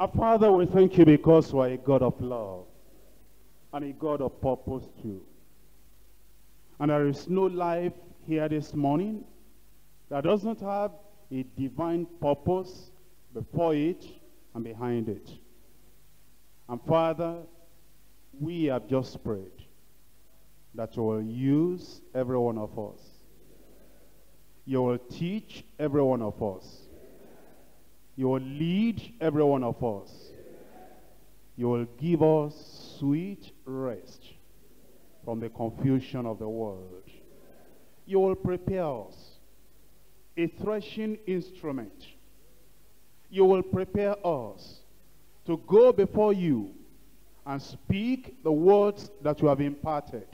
Our Father, we thank you because you are a God of love and a God of purpose too. And there is no life here this morning that doesn't have a divine purpose before it and behind it. And Father, we have just prayed that you will use every one of us. You will teach every one of us. You will lead every one of us. You will give us sweet rest from the confusion of the world. You will prepare us a threshing instrument. You will prepare us to go before you and speak the words that you have imparted.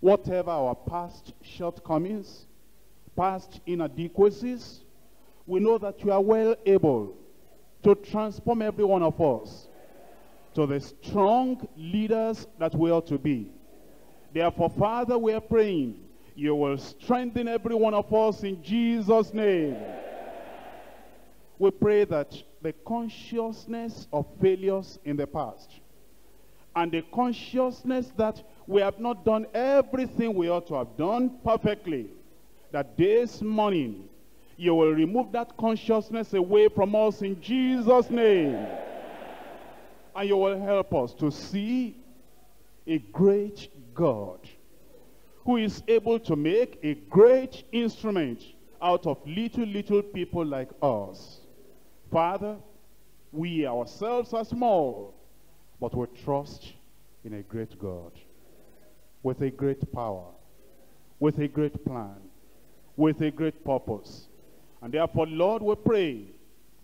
Whatever our past shortcomings, past inadequacies, we know that you are well able to transform every one of us to the strong leaders that we ought to be. Therefore, Father, we are praying you will strengthen every one of us in Jesus' name. We pray that the consciousness of failures in the past and the consciousness that we have not done everything we ought to have done perfectly, that this morning you will remove that consciousness away from us in Jesus' name. And you will help us to see a great God who is able to make a great instrument out of little, little people like us. Father, we ourselves are small, but we trust in a great God with a great power, with a great plan, with a great purpose. And therefore, Lord, we pray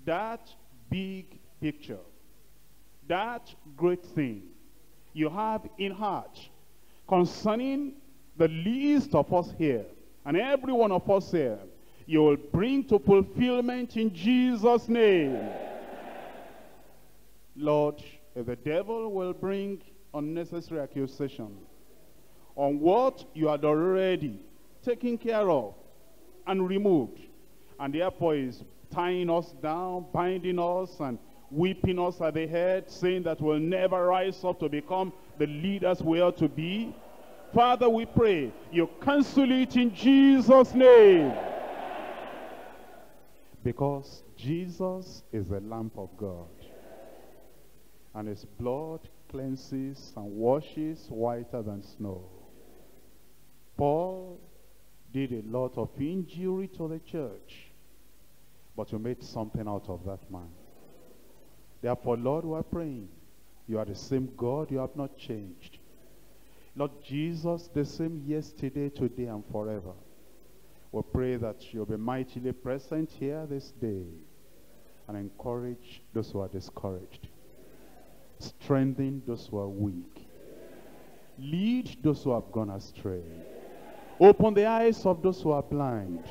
that big picture, that great thing you have in heart concerning the least of us here, and every one of us here, you will bring to fulfillment in Jesus' name. Lord, if the devil will bring unnecessary accusation on what you had already taken care of and removed, and therefore is tying us down, binding us, and whipping us at the head, saying that we'll never rise up to become the leaders we are to be, Father, we pray you cancel it in Jesus' name. Because Jesus is the Lamb of God. And his blood cleanses and washes whiter than snow. Paul did a lot of injury to the church. But you made something out of that man. Therefore, Lord, we are praying. You are the same God. You have not changed. Lord Jesus, the same yesterday, today, and forever. We pray that you'll be mightily present here this day and encourage those who are discouraged. Strengthen those who are weak. Lead those who have gone astray. Open the eyes of those who are blind.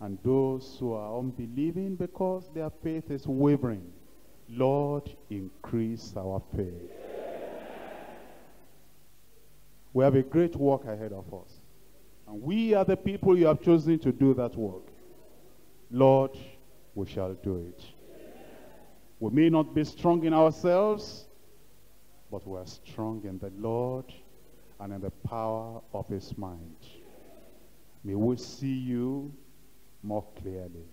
And those who are unbelieving because their faith is wavering. Lord, increase our faith. We have a great work ahead of us. And we are the people you have chosen to do that work. Lord, we shall do it. We may not be strong in ourselves, but we are strong in the Lord and in the power of his mind. May we see you more clearly.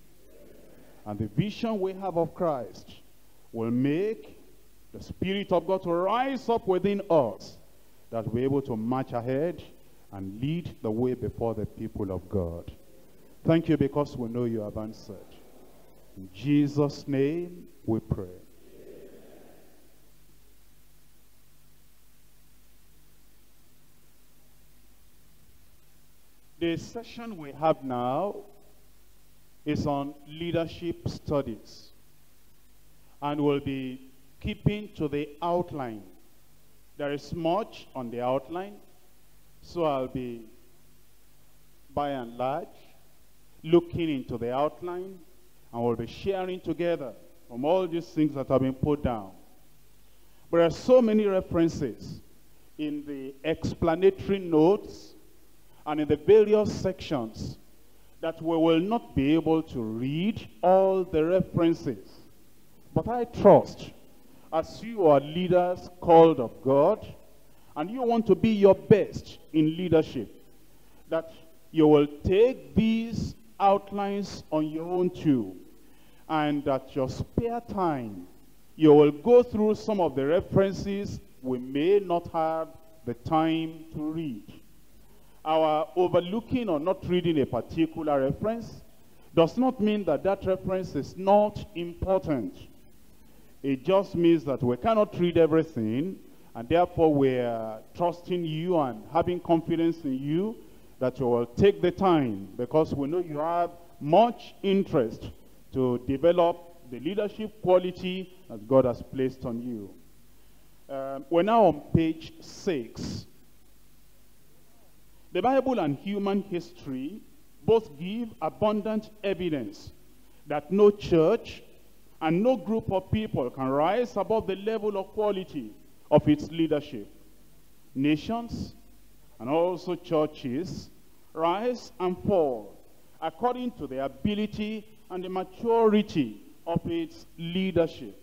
And the vision we have of Christ will make the Spirit of God to rise up within us that we're able to march ahead and lead the way before the people of God. Thank you because we know you have answered. In Jesus' name we pray. The session we have now is on leadership studies. And we'll be keeping to the outline there is much on the outline, so I'll be, by and large, looking into the outline, and we'll be sharing together from all these things that have been put down. There are so many references in the explanatory notes and in the various sections that we will not be able to read all the references. But I trust, as you are leaders called of God, and you want to be your best in leadership, that you will take these outlines on your own too, and at your spare time, you will go through some of the references we may not have the time to read. Our overlooking or not reading a particular reference does not mean that that reference is not important. It just means that we cannot read everything, and therefore we're trusting you and having confidence in you that you will take the time because we know you have much interest to develop the leadership quality that God has placed on you. Um, we're now on page 6. The Bible and human history both give abundant evidence that no church and no group of people can rise above the level of quality of its leadership. Nations and also churches rise and fall according to the ability and the maturity of its leadership.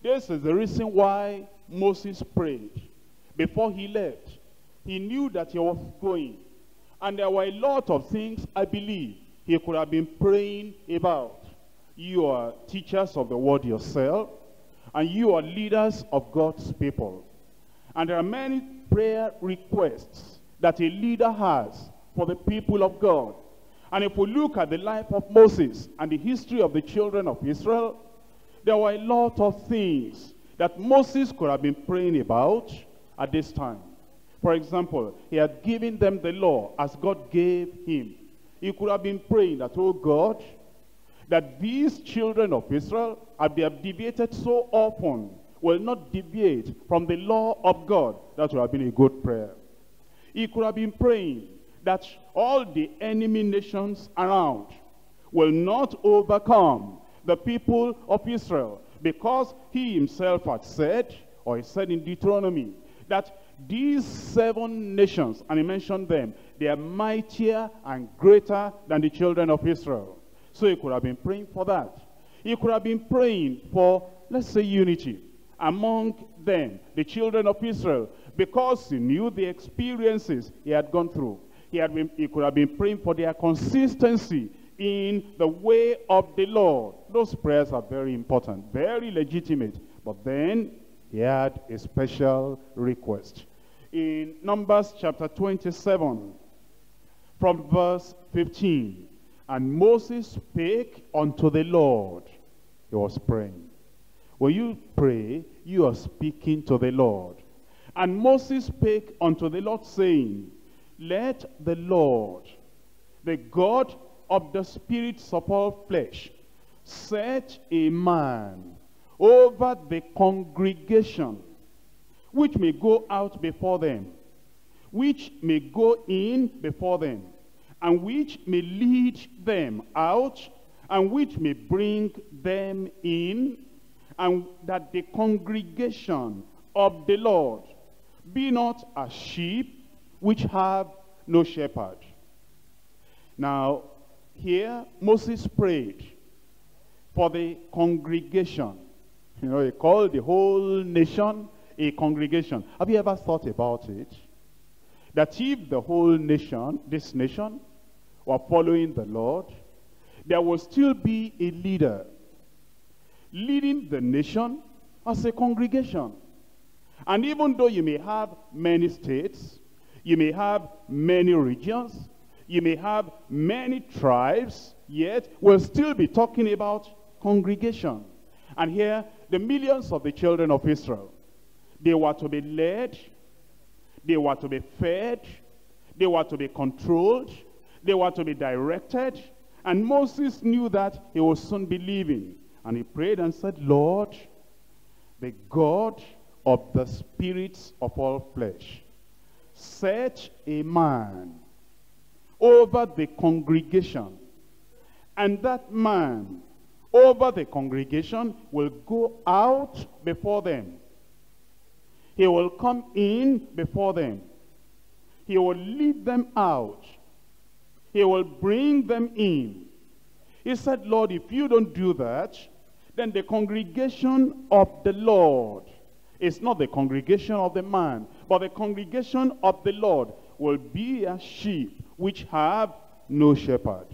This is the reason why Moses prayed before he left. He knew that he was going. And there were a lot of things, I believe, he could have been praying about. You are teachers of the word yourself, and you are leaders of God's people. And there are many prayer requests that a leader has for the people of God. And if we look at the life of Moses and the history of the children of Israel, there were a lot of things that Moses could have been praying about at this time. For example, he had given them the law as God gave him. He could have been praying that, oh God, that these children of Israel have deviated so often will not deviate from the law of God. That would have been a good prayer. He could have been praying that all the enemy nations around will not overcome the people of Israel because he himself had said, or he said in Deuteronomy, that these seven nations, and he mentioned them, they are mightier and greater than the children of Israel. So he could have been praying for that. He could have been praying for, let's say, unity among them, the children of Israel, because he knew the experiences he had gone through. He, had been, he could have been praying for their consistency in the way of the Lord. Those prayers are very important, very legitimate. But then he had a special request. In Numbers chapter 27, from verse 15, and Moses spake unto the Lord. He was praying. When you pray, you are speaking to the Lord. And Moses spake unto the Lord, saying, Let the Lord, the God of the spirits of all flesh, set a man over the congregation, which may go out before them, which may go in before them, and which may lead them out, and which may bring them in, and that the congregation of the Lord be not as sheep which have no shepherd. Now, here Moses prayed for the congregation. You know, he called the whole nation a congregation. Have you ever thought about it? That if the whole nation, this nation, were following the Lord, there will still be a leader leading the nation as a congregation. And even though you may have many states, you may have many regions, you may have many tribes, yet we'll still be talking about congregation. And here, the millions of the children of Israel, they were to be led, they were to be fed, they were to be controlled, they were to be directed. And Moses knew that he would soon be leaving. And he prayed and said, Lord, the God of the spirits of all flesh, set a man over the congregation. And that man over the congregation will go out before them. He will come in before them. He will lead them out. He will bring them in. He said, Lord, if you don't do that, Then the congregation of the Lord is not the congregation of the man, but the congregation of the Lord will be a sheep which have no shepherd.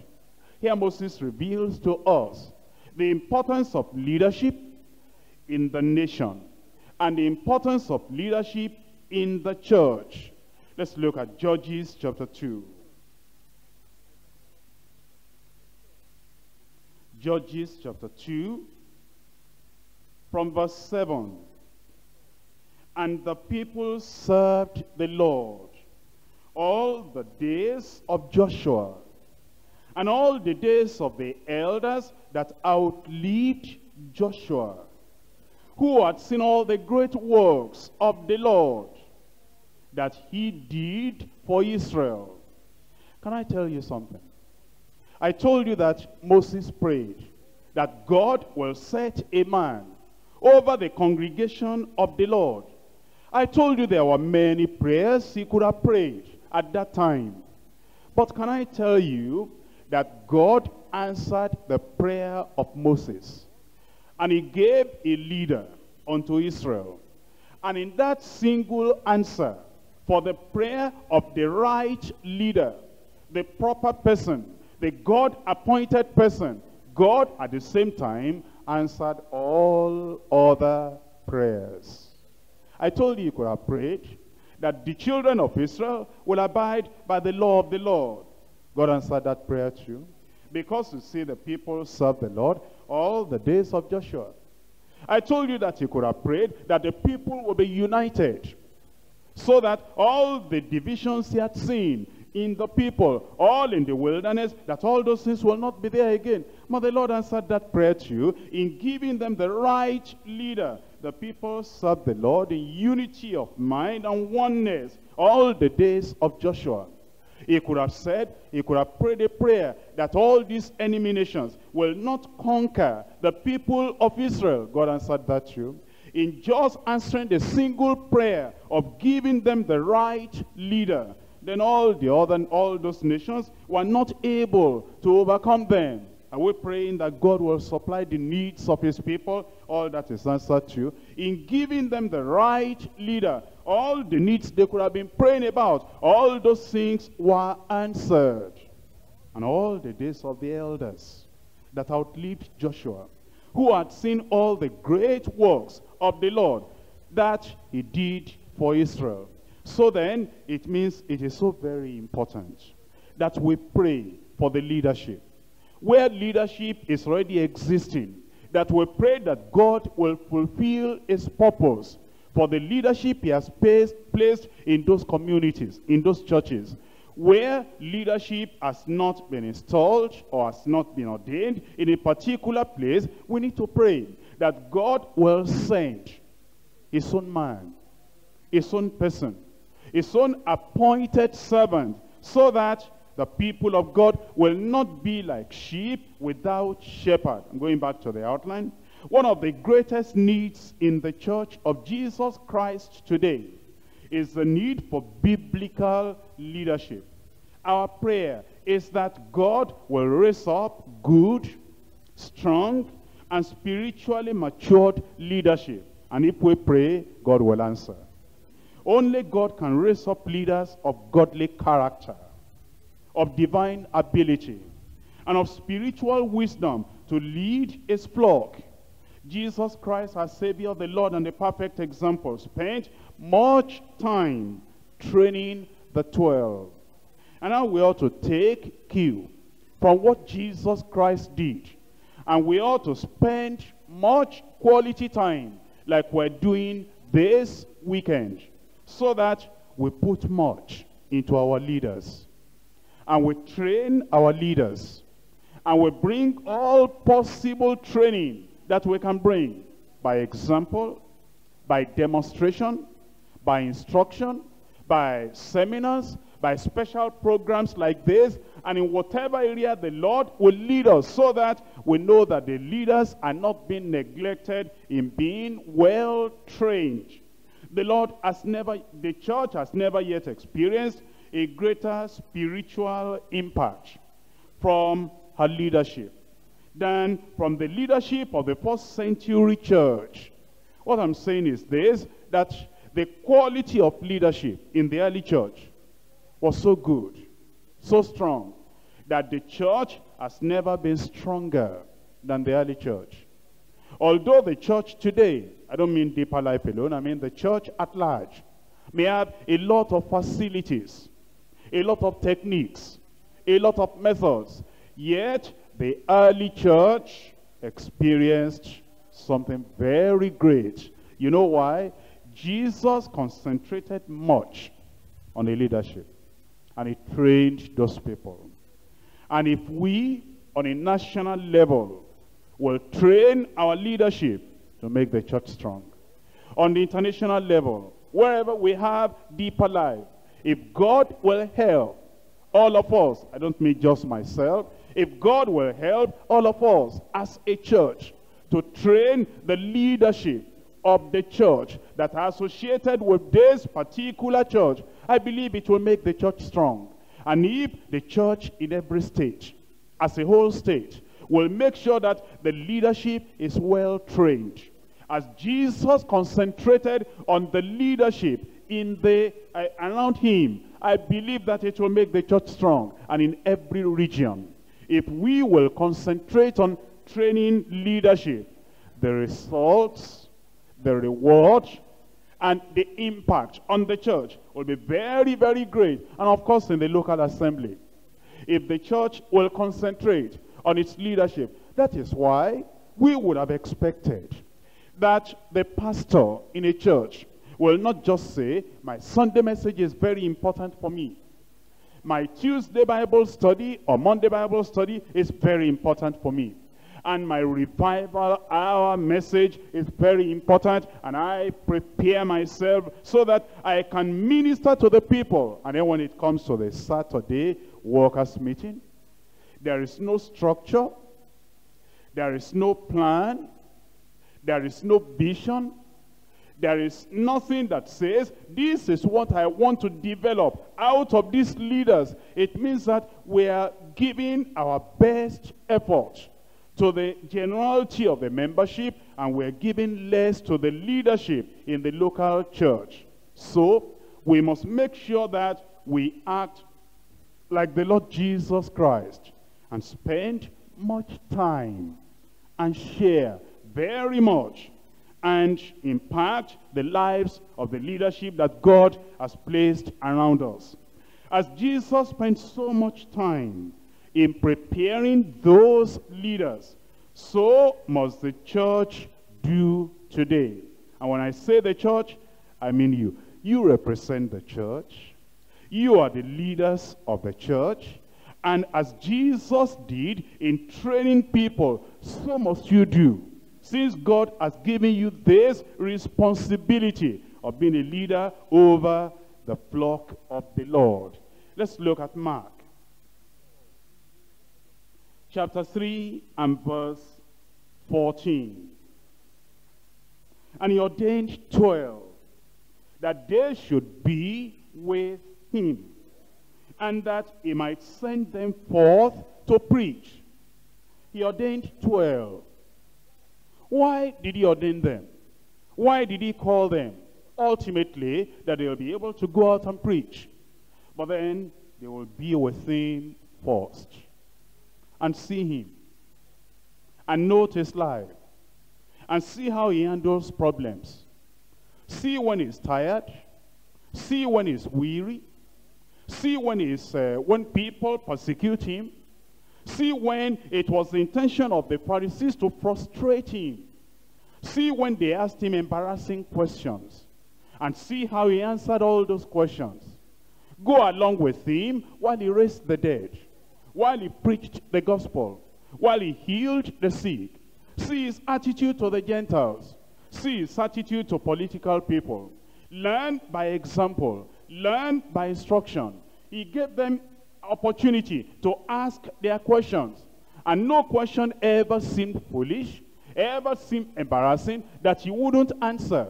Here Moses reveals to us the importance of leadership in the nation and the importance of leadership in the church. Let's look at Judges chapter 2. Judges chapter 2 from verse 7. And the people served the Lord all the days of Joshua and all the days of the elders that outlived Joshua, who had seen all the great works of the Lord that he did for Israel. Can I tell you something? I told you that Moses prayed that God will set a man over the congregation of the Lord. I told you there were many prayers he could have prayed at that time. But can I tell you that God answered the prayer of Moses. And he gave a leader unto Israel. And in that single answer, for the prayer of the right leader, the proper person, the God-appointed person, God at the same time answered all other prayers. I told you you could have prayed that the children of Israel will abide by the law of the Lord. God answered that prayer too. Because you see the people serve the Lord all the days of Joshua. I told you that you could have prayed that the people will be united so that all the divisions he had seen in the people, all in the wilderness, that all those things will not be there again. But the Lord answered that prayer to you in giving them the right leader. The people served the Lord in unity of mind and oneness all the days of Joshua. He could have said, he could have prayed a prayer that all these enemy nations will not conquer the people of Israel. God answered that too in just answering the single prayer of giving them the right leader, then all the other, all those nations were not able to overcome them. Are we praying that God will supply the needs of his people? All that is answered to. In giving them the right leader, all the needs they could have been praying about, all those things were answered. And all the days of the elders that outlived Joshua, who had seen all the great works of the Lord that he did for Israel. So then, it means it is so very important that we pray for the leadership. Where leadership is already existing, that we pray that God will fulfill his purpose for the leadership he has placed, in those communities, in those churches. Where leadership has not been installed or has not been ordained in a particular place, we need to pray that God will send his own man, his own person, his own appointed servant, so that the people of God will not be like sheep without shepherd. I'm going back to the outline. One of the greatest needs in the church of Jesus Christ today is the need for biblical leadership. Our prayer is that God will raise up good, strong, and spiritually matured leadership. And if we pray, God will answer. Only God can raise up leaders of godly character, of divine ability, and of spiritual wisdom to lead his flock. Jesus Christ, our Savior, the Lord, and the perfect example, spent much time training the twelve. And now we ought to take cue from what Jesus Christ did and we ought to spend much quality time like we're doing this weekend so that we put much into our leaders. And we train our leaders. And we bring all possible training that we can bring by example, by demonstration, by instruction, by seminars, by special programs like this, and in whatever area the Lord will lead us so that we know that the leaders are not being neglected in being well trained. The Lord has never, the church has never yet experienced a greater spiritual impact from her leadership. than from the leadership of the first century church. What I'm saying is this, that the quality of leadership in the early church was so good, so strong, that the church has never been stronger than the early church. Although the church today, I don't mean deeper life alone, I mean the church at large, may have a lot of facilities, a lot of techniques, a lot of methods, yet the early church experienced something very great. You know why? Jesus concentrated much on the leadership and he trained those people. And if we, on a national level, will train our leadership to make the church strong, on the international level, wherever we have deeper life, if God will help all of us, I don't mean just myself, if God will help all of us as a church to train the leadership of the church that are associated with this particular church, I believe it will make the church strong. And if the church in every state, as a whole state, will make sure that the leadership is well trained, as Jesus concentrated on the leadership in the uh, around him, I believe that it will make the church strong and in every region. If we will concentrate on training leadership, the results, the reward, and the impact on the church will be very, very great. And of course, in the local assembly, if the church will concentrate on its leadership, that is why we would have expected that the pastor in a church will not just say, my Sunday message is very important for me. My Tuesday Bible study or Monday Bible study is very important for me and my revival hour message is very important and I prepare myself so that I can minister to the people. And then when it comes to the Saturday workers meeting, there is no structure, there is no plan, there is no vision, there is nothing that says, this is what I want to develop out of these leaders. It means that we are giving our best effort to the generality of the membership and we're giving less to the leadership in the local church. So we must make sure that we act like the Lord Jesus Christ and spend much time and share very much and impact the lives of the leadership that God has placed around us. As Jesus spent so much time in preparing those leaders. So must the church do today. And when I say the church, I mean you. You represent the church. You are the leaders of the church. And as Jesus did in training people, so must you do. Since God has given you this responsibility of being a leader over the flock of the Lord. Let's look at Mark chapter 3 and verse 14. And he ordained 12 that they should be with him and that he might send them forth to preach. He ordained 12. Why did he ordain them? Why did he call them? Ultimately, that they will be able to go out and preach. But then they will be with him first and see him and note his life and see how he handles problems. See when he's tired. See when he's weary. See when, he's, uh, when people persecute him. See when it was the intention of the Pharisees to frustrate him. See when they asked him embarrassing questions. And see how he answered all those questions. Go along with him while he raised the dead while he preached the gospel, while he healed the sick. See his attitude to the Gentiles. See his attitude to political people. Learn by example. Learn by instruction. He gave them opportunity to ask their questions. And no question ever seemed foolish, ever seemed embarrassing that he wouldn't answer.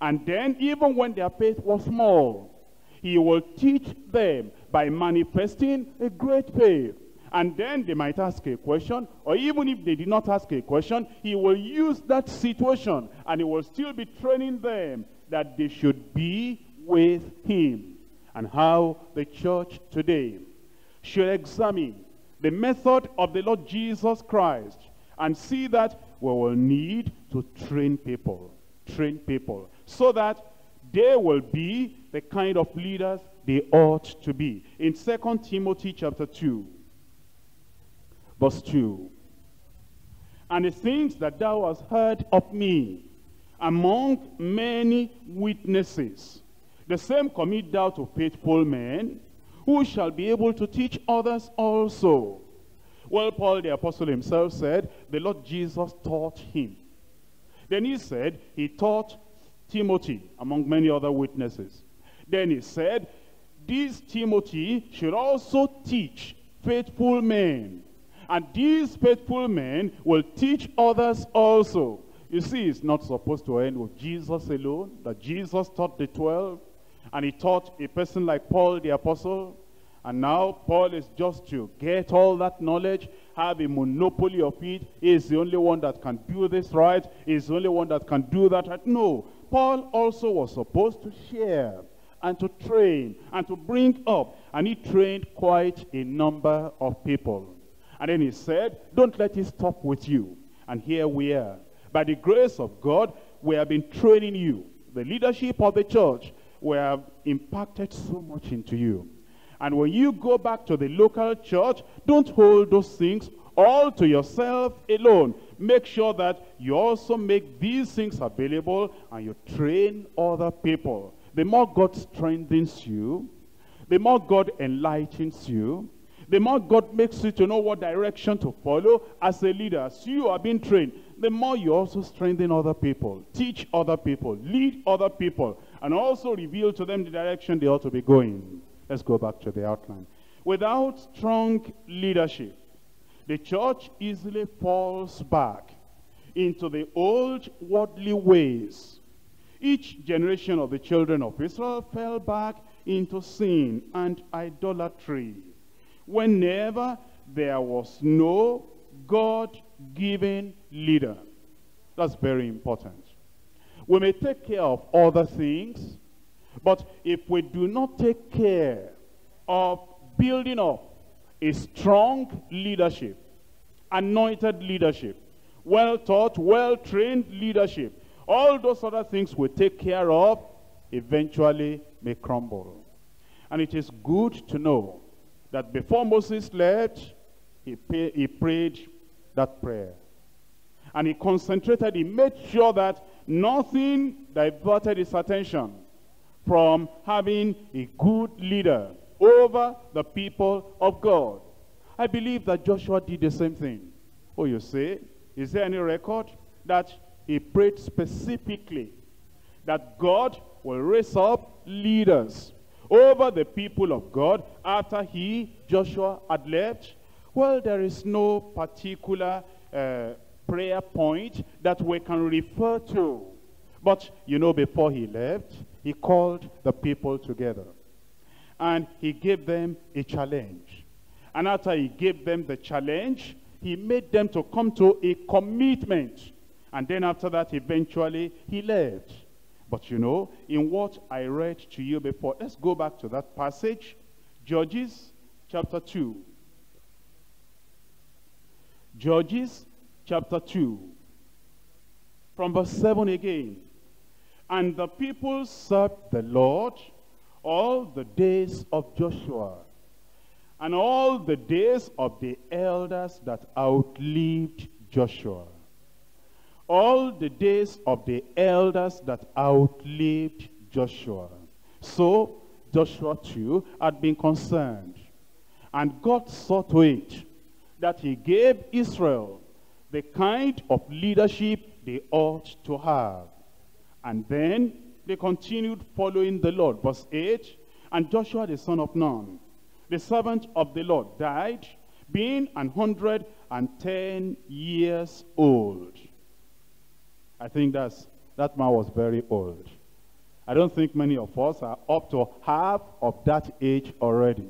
And then even when their faith was small, he will teach them by manifesting a great faith. And then they might ask a question, or even if they did not ask a question, he will use that situation and he will still be training them that they should be with him. And how the church today should examine the method of the Lord Jesus Christ and see that we will need to train people, train people, so that they will be the kind of leaders they ought to be. In 2 Timothy chapter 2, verse 2, And the things that thou hast heard of me among many witnesses, the same commit thou to faithful men, who shall be able to teach others also. Well, Paul the apostle himself said, the Lord Jesus taught him. Then he said, he taught Timothy, among many other witnesses. Then he said, this Timothy should also teach faithful men. And these faithful men will teach others also. You see, it's not supposed to end with Jesus alone, that Jesus taught the 12, and he taught a person like Paul the apostle. And now Paul is just to get all that knowledge, have a monopoly of it. He is the only one that can do this right. He is the only one that can do that right. No, Paul also was supposed to share and to train and to bring up. And he trained quite a number of people. And then he said, don't let it stop with you. And here we are. By the grace of God, we have been training you. The leadership of the church, we have impacted so much into you. And when you go back to the local church, don't hold those things all to yourself alone. Make sure that you also make these things available and you train other people. The more God strengthens you, the more God enlightens you, the more God makes you to know what direction to follow as a leader. As you are being trained, the more you also strengthen other people, teach other people, lead other people, and also reveal to them the direction they ought to be going. Let's go back to the outline. Without strong leadership, the church easily falls back into the old worldly ways. Each generation of the children of Israel fell back into sin and idolatry whenever there was no God-given leader. That's very important. We may take care of other things, but if we do not take care of building up a strong leadership, anointed leadership, well-taught, well-trained leadership, all those other things we take care of eventually may crumble. And it is good to know that before Moses left, he, pay, he prayed that prayer. And he concentrated, he made sure that nothing diverted his attention from having a good leader over the people of God. I believe that Joshua did the same thing. Oh, you say, is there any record that he prayed specifically that God will raise up leaders over the people of God after he, Joshua, had left? Well, there is no particular uh, prayer point that we can refer to. But, you know, before he left, he called the people together. And he gave them a challenge. And after he gave them the challenge, he made them to come to a commitment. And then after that, eventually, he left. But you know, in what I read to you before, let's go back to that passage. Judges chapter 2. Judges chapter 2. From verse 7 again. And the people served the Lord all the days of Joshua and all the days of the elders that outlived Joshua. All the days of the elders that outlived Joshua. So Joshua too had been concerned. And God saw to it that he gave Israel the kind of leadership they ought to have. And then they continued following the Lord. Verse 8, And Joshua the son of Nun the servant of the Lord, died, being an hundred and ten years old. I think that's, that man was very old. I don't think many of us are up to half of that age already.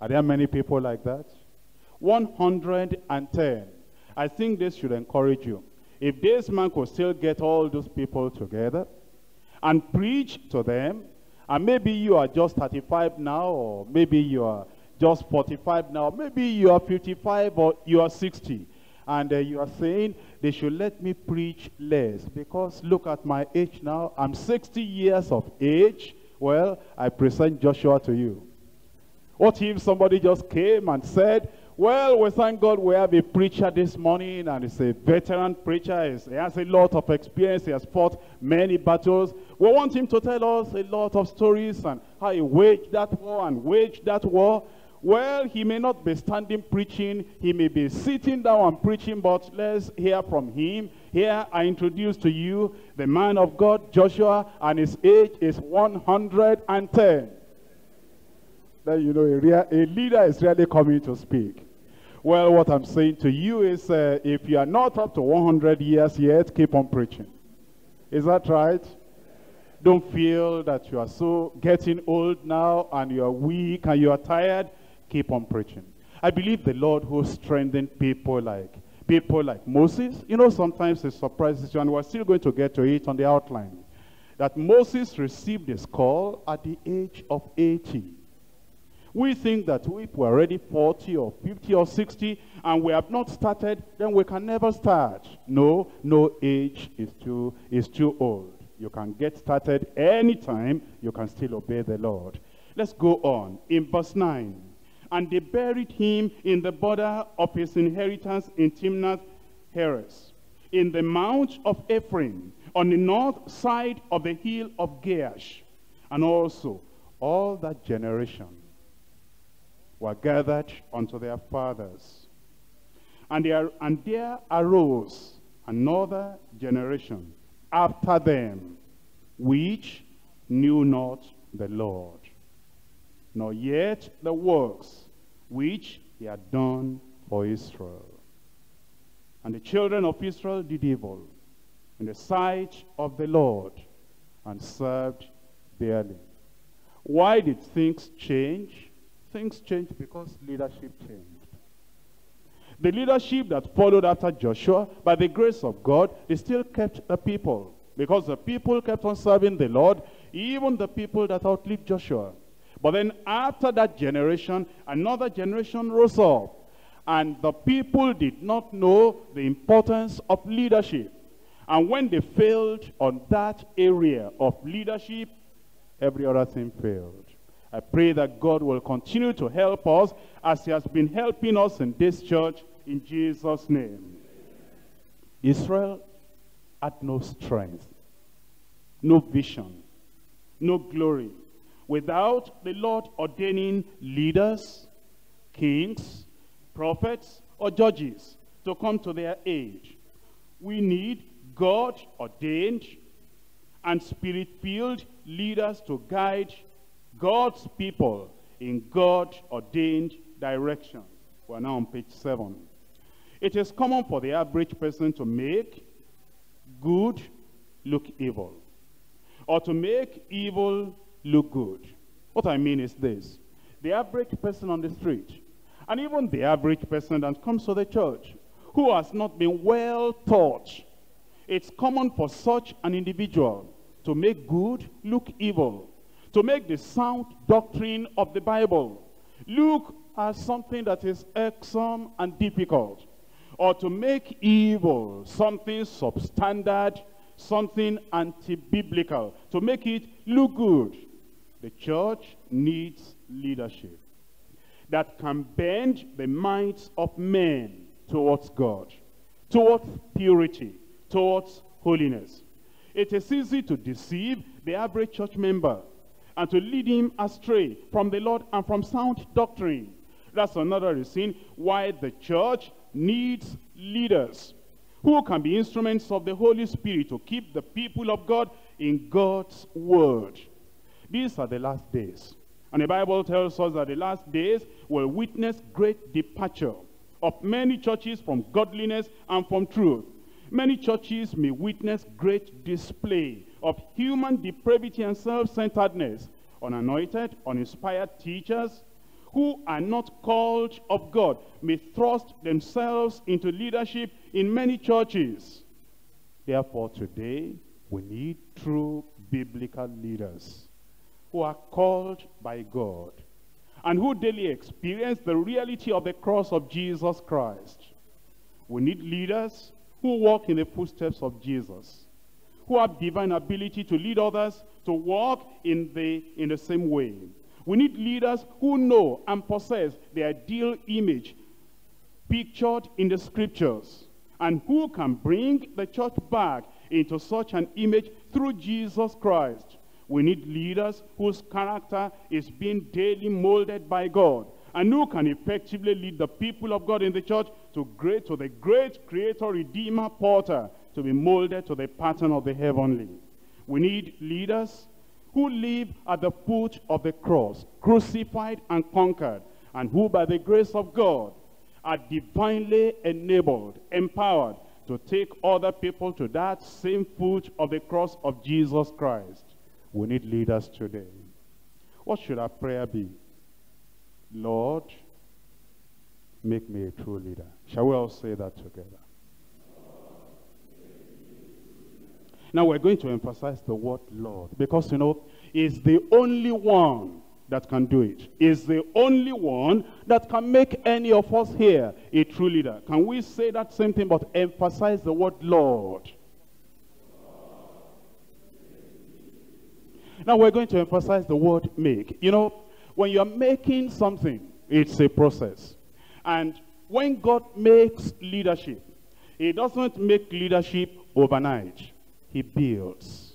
Are there many people like that? 110. I think this should encourage you. If this man could still get all those people together and preach to them, and maybe you are just 35 now, or maybe you are just 45 now, maybe you are 55 or you are 60, and uh, you are saying they should let me preach less because look at my age now. I'm 60 years of age. Well, I present Joshua to you. What if somebody just came and said, well, we thank God we have a preacher this morning, and he's a veteran preacher. he has a lot of experience. He has fought many battles. We want him to tell us a lot of stories and how he waged that war and waged that war. Well, he may not be standing preaching. He may be sitting down and preaching, but let's hear from him. Here I introduce to you the man of God, Joshua, and his age is 110 then you know a, real, a leader is really coming to speak. Well, what I'm saying to you is uh, if you are not up to 100 years yet, keep on preaching. Is that right? Don't feel that you are so getting old now and you are weak and you are tired. Keep on preaching. I believe the Lord who strengthened people like people like Moses. You know, sometimes it surprises you, and we're still going to get to it on the outline. That Moses received his call at the age of 80. We think that if we're already 40 or 50 or 60 and we have not started, then we can never start. No, no age is too, is too old. You can get started anytime. You can still obey the Lord. Let's go on. In verse 9. And they buried him in the border of his inheritance in Timnath Heres, in the mount of Ephraim, on the north side of the hill of Gaash. And also all that generation were gathered unto their fathers. And there, and there arose another generation after them, which knew not the Lord, nor yet the works which he had done for Israel. And the children of Israel did evil in the sight of the Lord and served Baalim. Why did things change? Things changed because leadership changed. The leadership that followed after Joshua, by the grace of God, they still kept the people. Because the people kept on serving the Lord, even the people that outlived Joshua. But then after that generation, another generation rose up. And the people did not know the importance of leadership. And when they failed on that area of leadership, every other thing failed. I pray that God will continue to help us as he has been helping us in this church in Jesus' name. Israel had no strength, no vision, no glory, without the Lord ordaining leaders, kings, prophets, or judges to come to their aid. We need God-ordained and spirit-filled leaders to guide God's people in God-ordained direction. We're now on page 7. It is common for the average person to make good look evil. Or to make evil look good. What I mean is this. The average person on the street, and even the average person that comes to the church, who has not been well taught, it's common for such an individual to make good look evil to make the sound doctrine of the Bible look as something that is irksome and difficult, or to make evil something substandard, something anti-biblical, to make it look good. The church needs leadership that can bend the minds of men towards God, towards purity, towards holiness. It is easy to deceive the average church member and to lead him astray from the Lord and from sound doctrine. That's another reason why the church needs leaders who can be instruments of the Holy Spirit to keep the people of God in God's word. These are the last days. And the Bible tells us that the last days will witness great departure of many churches from godliness and from truth. Many churches may witness great display of human depravity and self-centeredness, unanointed, uninspired teachers who are not called of God may thrust themselves into leadership in many churches. Therefore today, we need true biblical leaders who are called by God and who daily experience the reality of the cross of Jesus Christ. We need leaders who walk in the footsteps of Jesus, who have divine ability to lead others to walk in the, in the same way. We need leaders who know and possess the ideal image pictured in the scriptures and who can bring the church back into such an image through Jesus Christ. We need leaders whose character is being daily molded by God and who can effectively lead the people of God in the church to great to the great creator redeemer porter to be molded to the pattern of the heavenly. We need leaders who live at the foot of the cross, crucified and conquered, and who by the grace of God are divinely enabled, empowered to take other people to that same foot of the cross of Jesus Christ. We need leaders today. What should our prayer be? Lord, make me a true leader. Shall we all say that together? Now we're going to emphasize the word Lord because, you know, is the only one that can do it. Is the only one that can make any of us here a true leader. Can we say that same thing but emphasize the word Lord? Now we're going to emphasize the word make. You know, when you're making something, it's a process. And when God makes leadership, he doesn't make leadership overnight. He builds.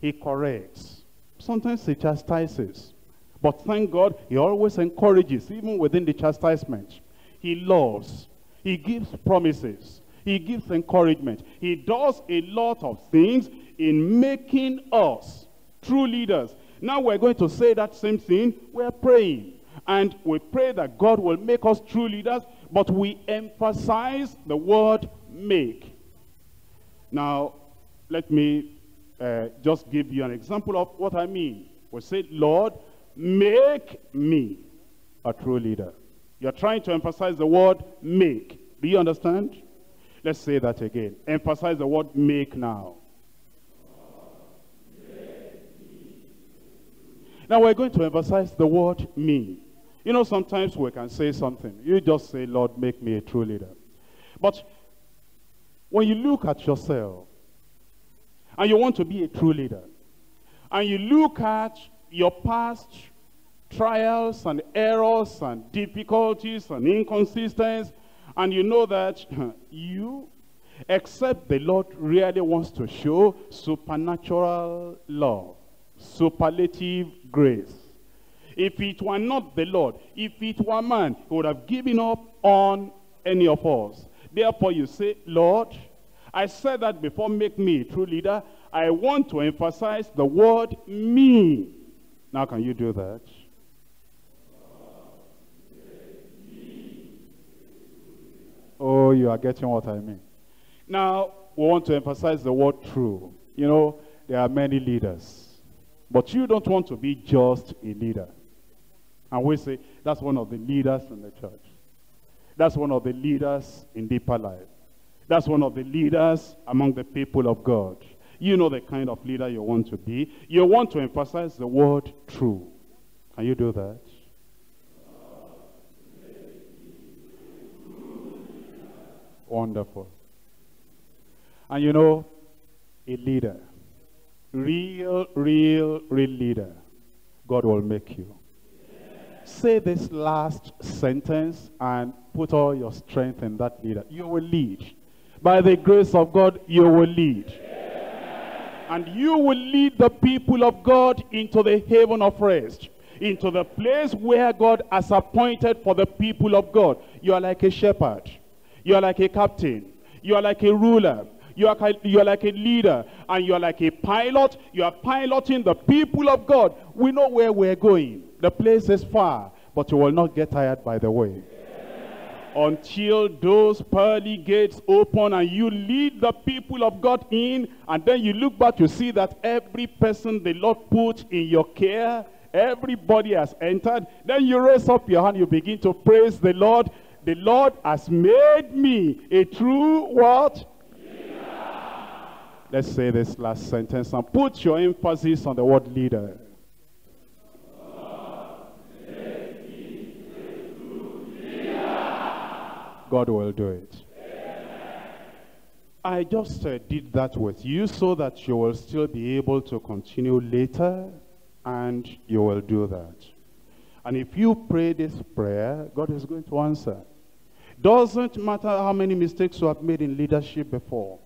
He corrects. Sometimes he chastises. But thank God, he always encourages, even within the chastisement. He loves. He gives promises. He gives encouragement. He does a lot of things in making us true leaders. Now we're going to say that same thing. We're praying. And we pray that God will make us true leaders, but we emphasize the word make. Now, let me uh, just give you an example of what I mean. We say, Lord, make me a true leader. You're trying to emphasize the word make. Do you understand? Let's say that again. Emphasize the word make now. Now we're going to emphasize the word me. You know, sometimes we can say something. You just say, Lord, make me a true leader. But when you look at yourself, and you want to be a true leader, and you look at your past trials and errors and difficulties and inconsistencies, and you know that you, except the Lord really wants to show supernatural love, superlative grace. If it were not the Lord, if it were man, he would have given up on any of us. Therefore you say, Lord, I said that before, make me a true leader. I want to emphasize the word me. Now can you do that? Oh, you are getting what I mean. Now, we want to emphasize the word true. You know, there are many leaders. But you don't want to be just a leader. And we say, that's one of the leaders in the church. That's one of the leaders in deeper life. That's one of the leaders among the people of God. You know the kind of leader you want to be. You want to emphasize the word true. Can you do that? Wonderful. And you know, a leader real, real, real leader, God will make you. Say this last sentence and put all your strength in that leader. You will lead. By the grace of God, you will lead. And you will lead the people of God into the haven of rest. Into the place where God has appointed for the people of God. You are like a shepherd. You are like a captain. You are like a ruler you are, you are like a leader and you are like a pilot. You are piloting the people of God. We know where we're going. The place is far, but you will not get tired by the way. Until those pearly gates open and you lead the people of God in, and then you look back, you see that every person the Lord put in your care, everybody has entered, then you raise up your hand, you begin to praise the Lord. The Lord has made me a true what? Leader. Let's say this last sentence and put your emphasis on the word leader. God will do it. I just uh, did that with you so that you will still be able to continue later and you will do that. And if you pray this prayer, God is going to answer. Doesn't matter how many mistakes you have made in leadership before.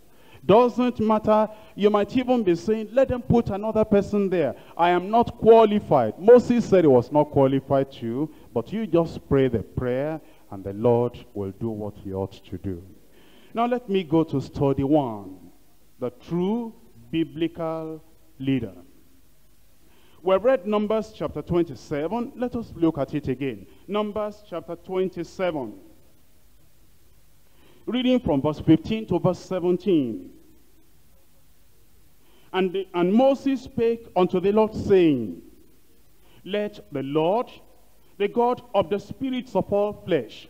Doesn't matter. You might even be saying, let them put another person there. I am not qualified. Moses said he was not qualified to, but you just pray the prayer and the Lord will do what he ought to do. Now let me go to study one. The true biblical leader. We read Numbers chapter 27. Let us look at it again. Numbers chapter 27 reading from verse 15 to verse 17. And, the, and Moses spake unto the Lord, saying, Let the Lord, the God of the spirits of all flesh,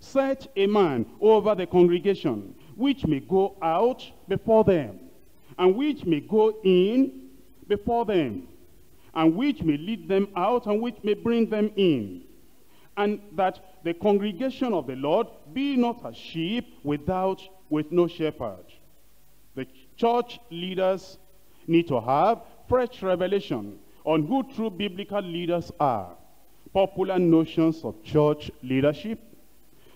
set a man over the congregation, which may go out before them, and which may go in before them, and which may lead them out, and which may bring them in. And that the congregation of the Lord be not a sheep without with no shepherd. The church leaders need to have fresh revelation on who true biblical leaders are. Popular notions of church leadership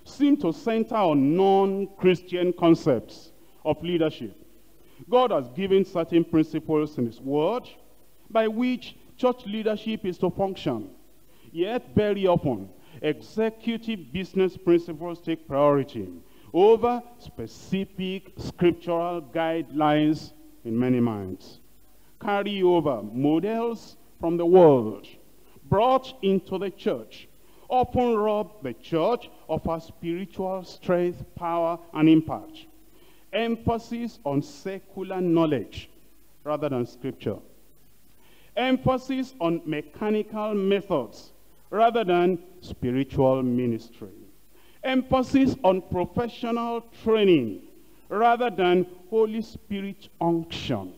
seem to center on non-Christian concepts of leadership. God has given certain principles in his word by which church leadership is to function. Yet very often, executive business principles take priority over specific scriptural guidelines in many minds. Carry over models from the world brought into the church often rob the church of her spiritual strength, power, and impact. Emphasis on secular knowledge rather than scripture. Emphasis on mechanical methods rather than spiritual ministry. Emphasis on professional training rather than Holy Spirit unction.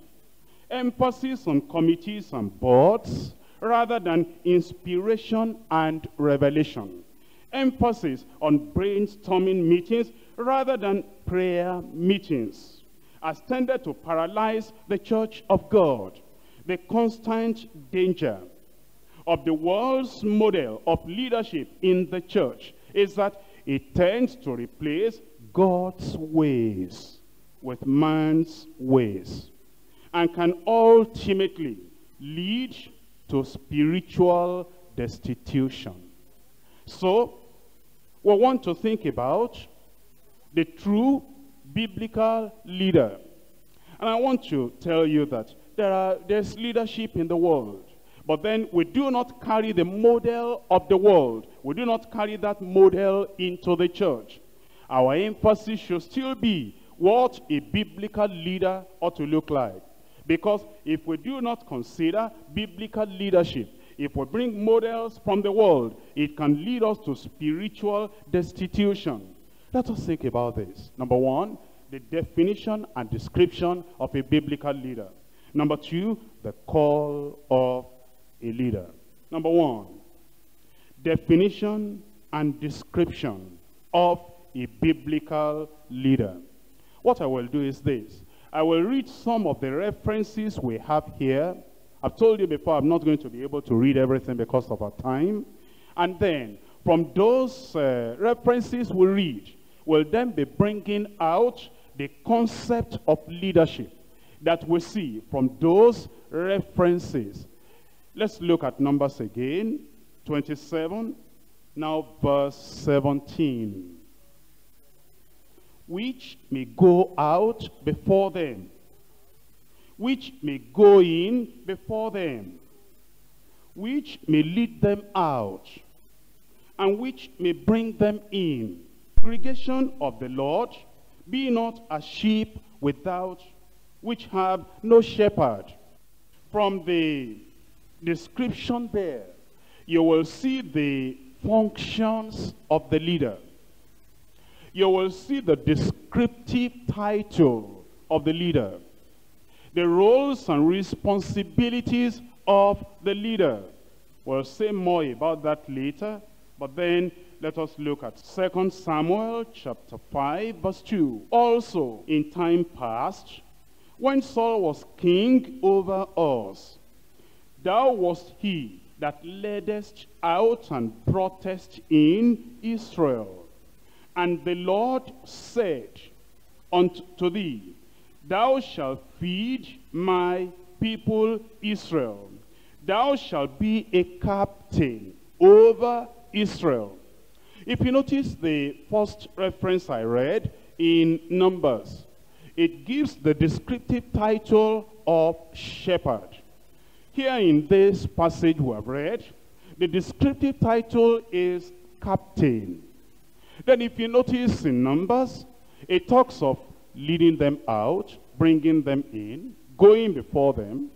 Emphasis on committees and boards rather than inspiration and revelation. Emphasis on brainstorming meetings rather than prayer meetings has tended to paralyze the church of God. The constant danger of the world's model of leadership in the church is that it tends to replace God's ways with man's ways and can ultimately lead to spiritual destitution. So, we want to think about the true biblical leader. And I want to tell you that there are, there's leadership in the world. But then we do not carry the model of the world. We do not carry that model into the church. Our emphasis should still be what a biblical leader ought to look like. Because if we do not consider biblical leadership, if we bring models from the world, it can lead us to spiritual destitution. Let us think about this. Number one, the definition and description of a biblical leader. Number two, the call of a leader. Number one, definition and description of a biblical leader. What I will do is this. I will read some of the references we have here. I've told you before I'm not going to be able to read everything because of our time. And then from those uh, references we read, we'll then be bringing out the concept of leadership that we see from those references. Let's look at Numbers again, 27, now verse 17 which may go out before them, which may go in before them, which may lead them out, and which may bring them in. Congregation of the Lord, be not a sheep without, which have no shepherd. From the description there, you will see the functions of the leader. You will see the descriptive title of the leader. The roles and responsibilities of the leader. We'll say more about that later, but then let us look at 2 Samuel chapter 5 verse 2. Also in time past, when Saul was king over us, thou wast he that leddest out and broughtest in Israel. And the Lord said unto thee, Thou shalt feed my people Israel. Thou shalt be a captain over Israel. If you notice the first reference I read in Numbers, it gives the descriptive title of shepherd. Here in this passage we have read, the descriptive title is captain. Then if you notice in Numbers, it talks of leading them out, bringing them in, going before them.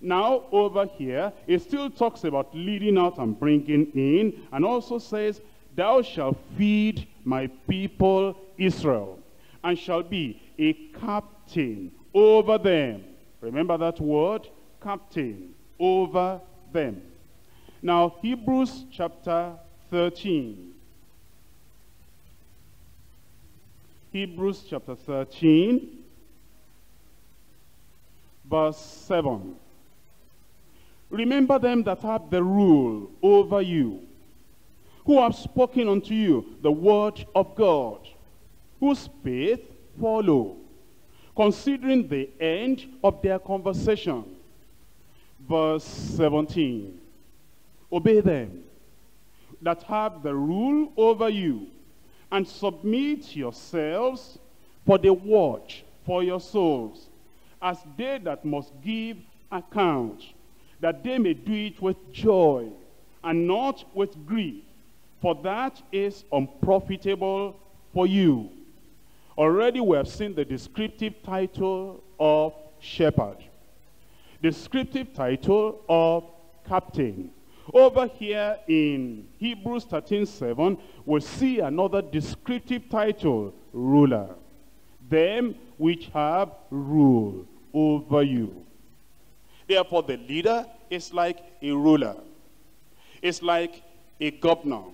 Now over here, it still talks about leading out and bringing in, and also says, Thou shalt feed my people Israel, and shall be a captain over them. Remember that word? Captain over them. Now, Hebrews chapter 13. Hebrews chapter 13, verse 7. Remember them that have the rule over you, who have spoken unto you the word of God, whose faith follow, considering the end of their conversation. Verse 17. Obey them that have the rule over you, and submit yourselves for the watch for your souls, as they that must give account, that they may do it with joy, and not with grief, for that is unprofitable for you. Already we have seen the descriptive title of shepherd. Descriptive title of captain. Over here in Hebrews 13:7, we see another descriptive title, ruler. Them which have rule over you. Therefore, the leader is like a ruler. It's like a governor.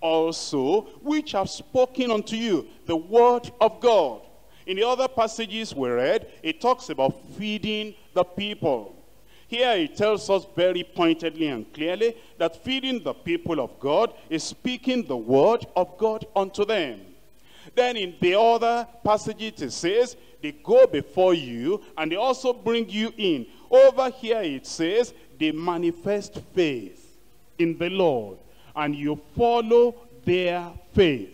Also, which have spoken unto you the word of God. In the other passages we read, it talks about feeding the people. Here it tells us very pointedly and clearly that feeding the people of God is speaking the word of God unto them. Then in the other passages it says, they go before you and they also bring you in. Over here it says, they manifest faith in the Lord and you follow their faith.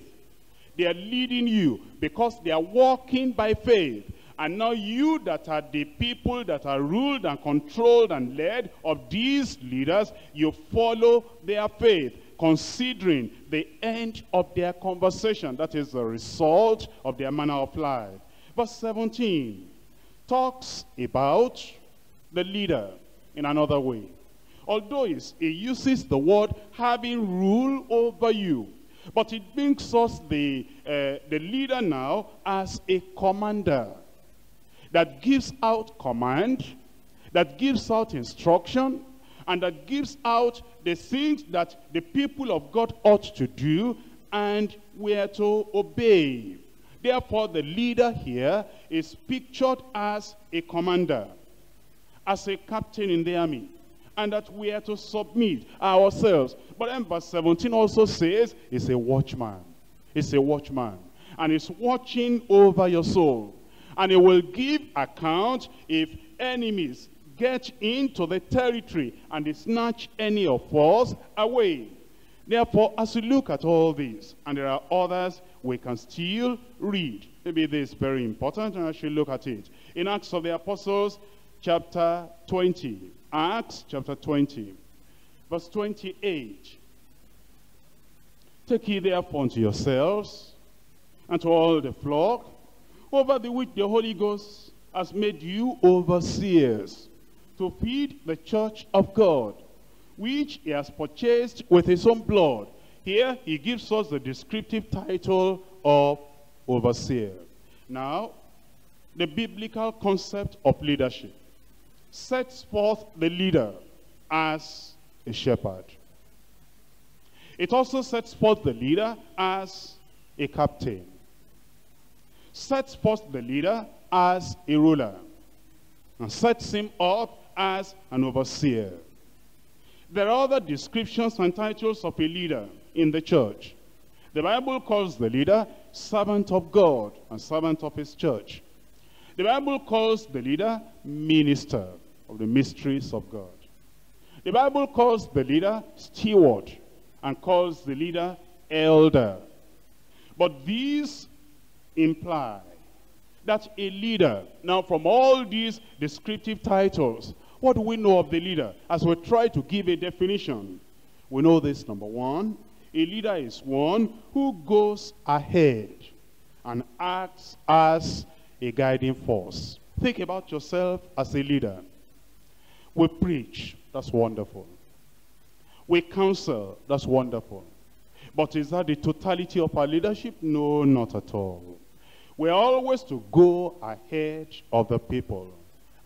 They are leading you because they are walking by faith. And now you that are the people that are ruled and controlled and led of these leaders, you follow their faith, considering the end of their conversation. That is the result of their manner of life. Verse 17 talks about the leader in another way. Although it uses the word having rule over you, but it brings us the, uh, the leader now as a commander that gives out command, that gives out instruction, and that gives out the things that the people of God ought to do, and we are to obey. Therefore, the leader here is pictured as a commander, as a captain in the army, and that we are to submit ourselves. But then verse 17 also says, he's a watchman. He's a watchman. And he's watching over your soul and he will give account if enemies get into the territory and they snatch any of us away. Therefore, as we look at all these, and there are others we can still read. Maybe this is very important, and I should look at it. In Acts of the Apostles, chapter 20. Acts chapter 20, verse 28. Take ye therefore unto yourselves, and to all the flock, over the which the Holy Ghost has made you overseers to feed the church of God, which he has purchased with his own blood. Here, he gives us the descriptive title of overseer. Now, the biblical concept of leadership sets forth the leader as a shepherd. It also sets forth the leader as a captain. Sets forth the leader as a ruler. And sets him up as an overseer. There are other descriptions and titles of a leader in the church. The Bible calls the leader servant of God and servant of his church. The Bible calls the leader minister of the mysteries of God. The Bible calls the leader steward and calls the leader elder. But these imply that a leader, now from all these descriptive titles, what do we know of the leader? As we try to give a definition, we know this, number one, a leader is one who goes ahead and acts as a guiding force. Think about yourself as a leader. We preach, that's wonderful. We counsel, that's wonderful. But is that the totality of our leadership? No, not at all. We're always to go ahead of the people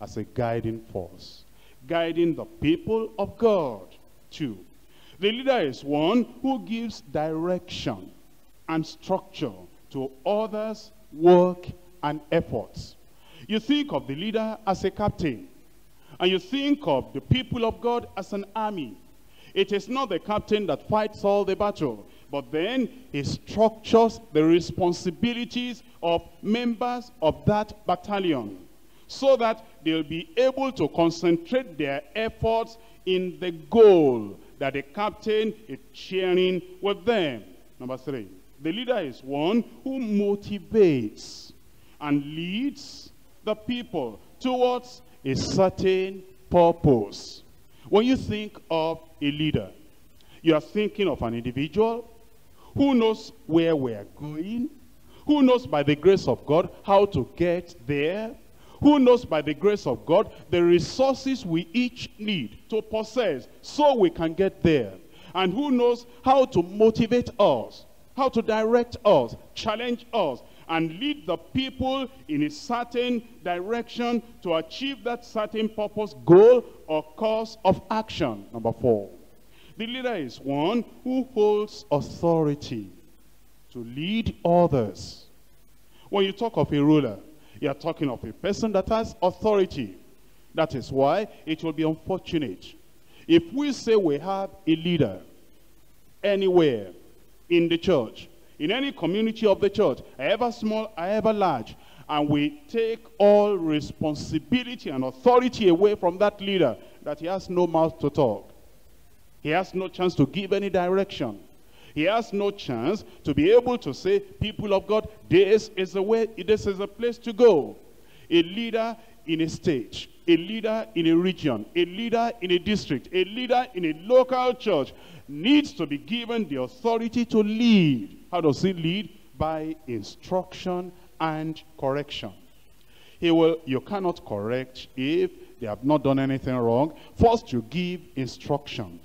as a guiding force. Guiding the people of God, too. The leader is one who gives direction and structure to others' work and efforts. You think of the leader as a captain, and you think of the people of God as an army. It is not the captain that fights all the battle, but then he structures the responsibilities of members of that battalion so that they'll be able to concentrate their efforts in the goal that the captain is sharing with them. Number three, the leader is one who motivates and leads the people towards a certain purpose. When you think of a leader, you are thinking of an individual who knows where we are going, who knows by the grace of God how to get there, who knows by the grace of God the resources we each need to possess so we can get there. And who knows how to motivate us, how to direct us, challenge us, and lead the people in a certain direction to achieve that certain purpose, goal, or course of action. Number four, the leader is one who holds authority to lead others. When you talk of a ruler, you are talking of a person that has authority. That is why it will be unfortunate if we say we have a leader anywhere in the church, in any community of the church, however small, however large, and we take all responsibility and authority away from that leader, that he has no mouth to talk. He has no chance to give any direction. He has no chance to be able to say, people of God, this is the way, this is the place to go. A leader in a state, a leader in a region, a leader in a district, a leader in a local church needs to be given the authority to lead. How does he lead? By instruction and correction. He will, you cannot correct if they have not done anything wrong. First, you give instruction.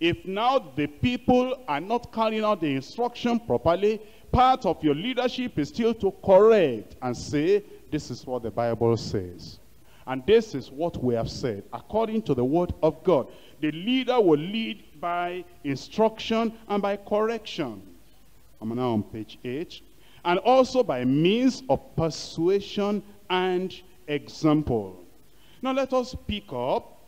If now the people are not carrying out the instruction properly, part of your leadership is still to correct and say, this is what the Bible says. And this is what we have said, according to the word of God. The leader will lead by instruction and by correction. I'm now on page 8. And also by means of persuasion and example. Now let us pick up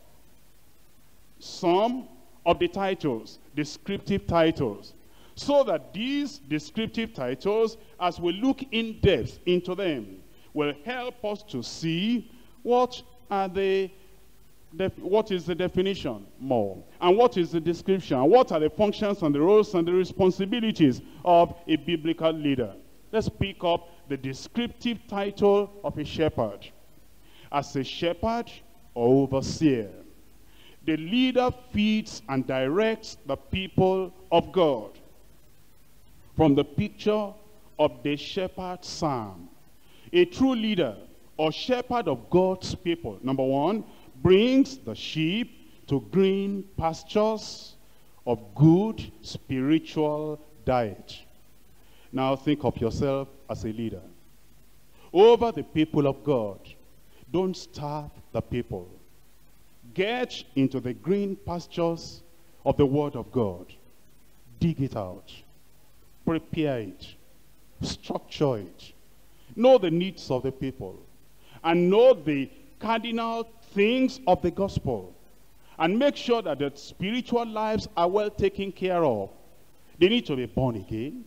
some of the titles, descriptive titles. So that these descriptive titles, as we look in depth into them, will help us to see what are the what is the definition more and what is the description what are the functions and the roles and the responsibilities of a biblical leader let's pick up the descriptive title of a shepherd as a shepherd or overseer the leader feeds and directs the people of God. From the picture of the shepherd psalm. A true leader or shepherd of God's people, number one, brings the sheep to green pastures of good spiritual diet. Now think of yourself as a leader. Over the people of God, don't starve the people. Get into the green pastures of the word of God. Dig it out. Prepare it. Structure it. Know the needs of the people. And know the cardinal things of the gospel. And make sure that the spiritual lives are well taken care of. They need to be born again.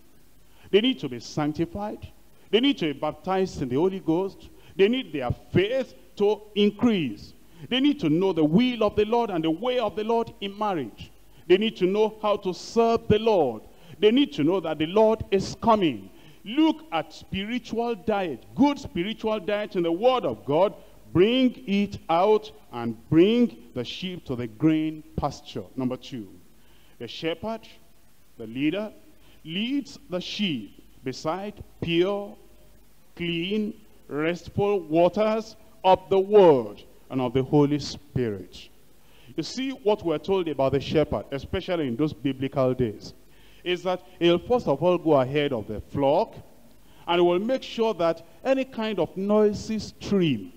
They need to be sanctified. They need to be baptized in the Holy Ghost. They need their faith to increase. They need to know the will of the Lord and the way of the Lord in marriage. They need to know how to serve the Lord. They need to know that the Lord is coming. Look at spiritual diet, good spiritual diet in the Word of God. Bring it out and bring the sheep to the green pasture. Number two, the shepherd, the leader, leads the sheep beside pure, clean, restful waters of the Word and of the Holy Spirit. You see what we're told about the shepherd, especially in those biblical days, is that he'll first of all go ahead of the flock and will make sure that any kind of noisy stream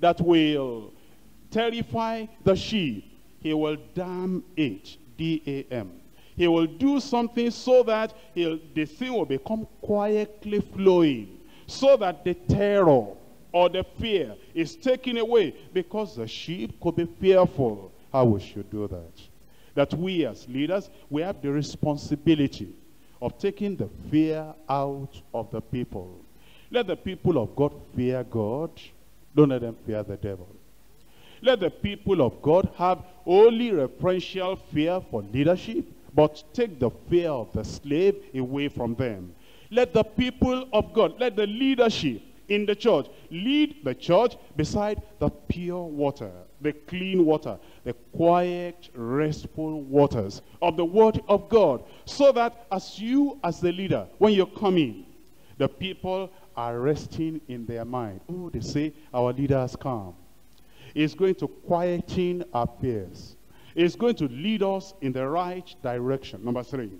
that will terrify the sheep, he will dam it, D-A-M. He will do something so that the thing will become quietly flowing, so that the terror or the fear is taken away because the sheep could be fearful. How we should do that? That we as leaders, we have the responsibility of taking the fear out of the people. Let the people of God fear God. Don't let them fear the devil. Let the people of God have only referential fear for leadership, but take the fear of the slave away from them. Let the people of God, let the leadership in the church. Lead the church beside the pure water, the clean water, the quiet, restful waters of the word of God. So that as you, as the leader, when you come in, the people are resting in their mind. Oh, they say, our leader has come. He's going to quieten our fears. He's going to lead us in the right direction. Number three,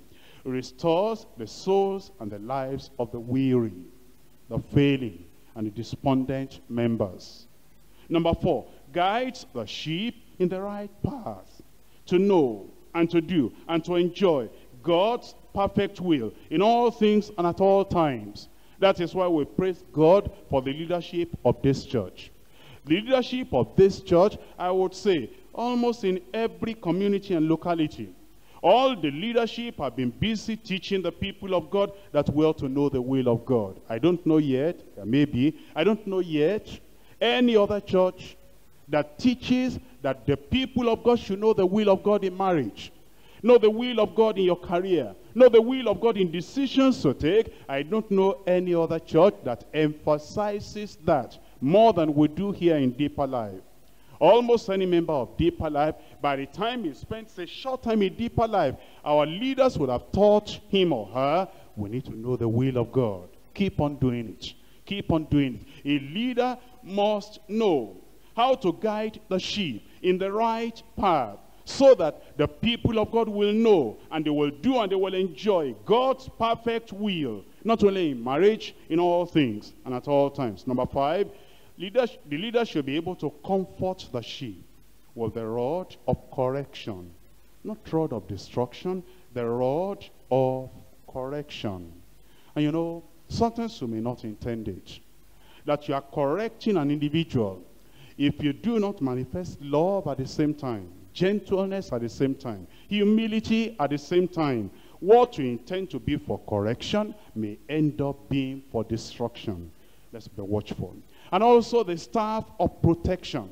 restores the souls and the lives of the weary, the failing, and despondent members. Number four, guides the sheep in the right path to know and to do and to enjoy God's perfect will in all things and at all times. That is why we praise God for the leadership of this church. The leadership of this church, I would say, almost in every community and locality, all the leadership have been busy teaching the people of God that we ought to know the will of God. I don't know yet, maybe, I don't know yet any other church that teaches that the people of God should know the will of God in marriage. Know the will of God in your career. Know the will of God in decisions to take. I don't know any other church that emphasizes that more than we do here in Deeper Life. Almost any member of Deeper Life, by the time he spends a short time in Deeper Life, our leaders would have taught him or her, we need to know the will of God. Keep on doing it. Keep on doing it. A leader must know how to guide the sheep in the right path so that the people of God will know and they will do and they will enjoy God's perfect will, not only in marriage, in all things and at all times. Number five, Leaders, the leader should be able to comfort the sheep with the rod of correction. Not rod of destruction, the rod of correction. And you know, sometimes you may not intend it. That you are correcting an individual. If you do not manifest love at the same time, gentleness at the same time, humility at the same time, what you intend to be for correction may end up being for destruction. Let's be watchful. And also the staff of protection.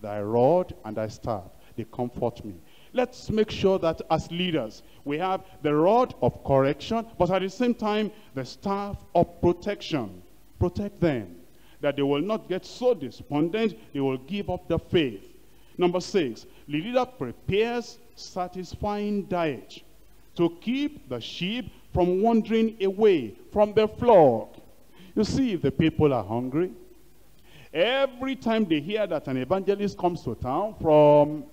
Thy rod and thy staff, they comfort me. Let's make sure that as leaders, we have the rod of correction, but at the same time, the staff of protection. Protect them, that they will not get so despondent, they will give up the faith. Number six, the leader prepares satisfying diet to keep the sheep from wandering away from the flock. You see, if the people are hungry, Every time they hear that an evangelist comes to town from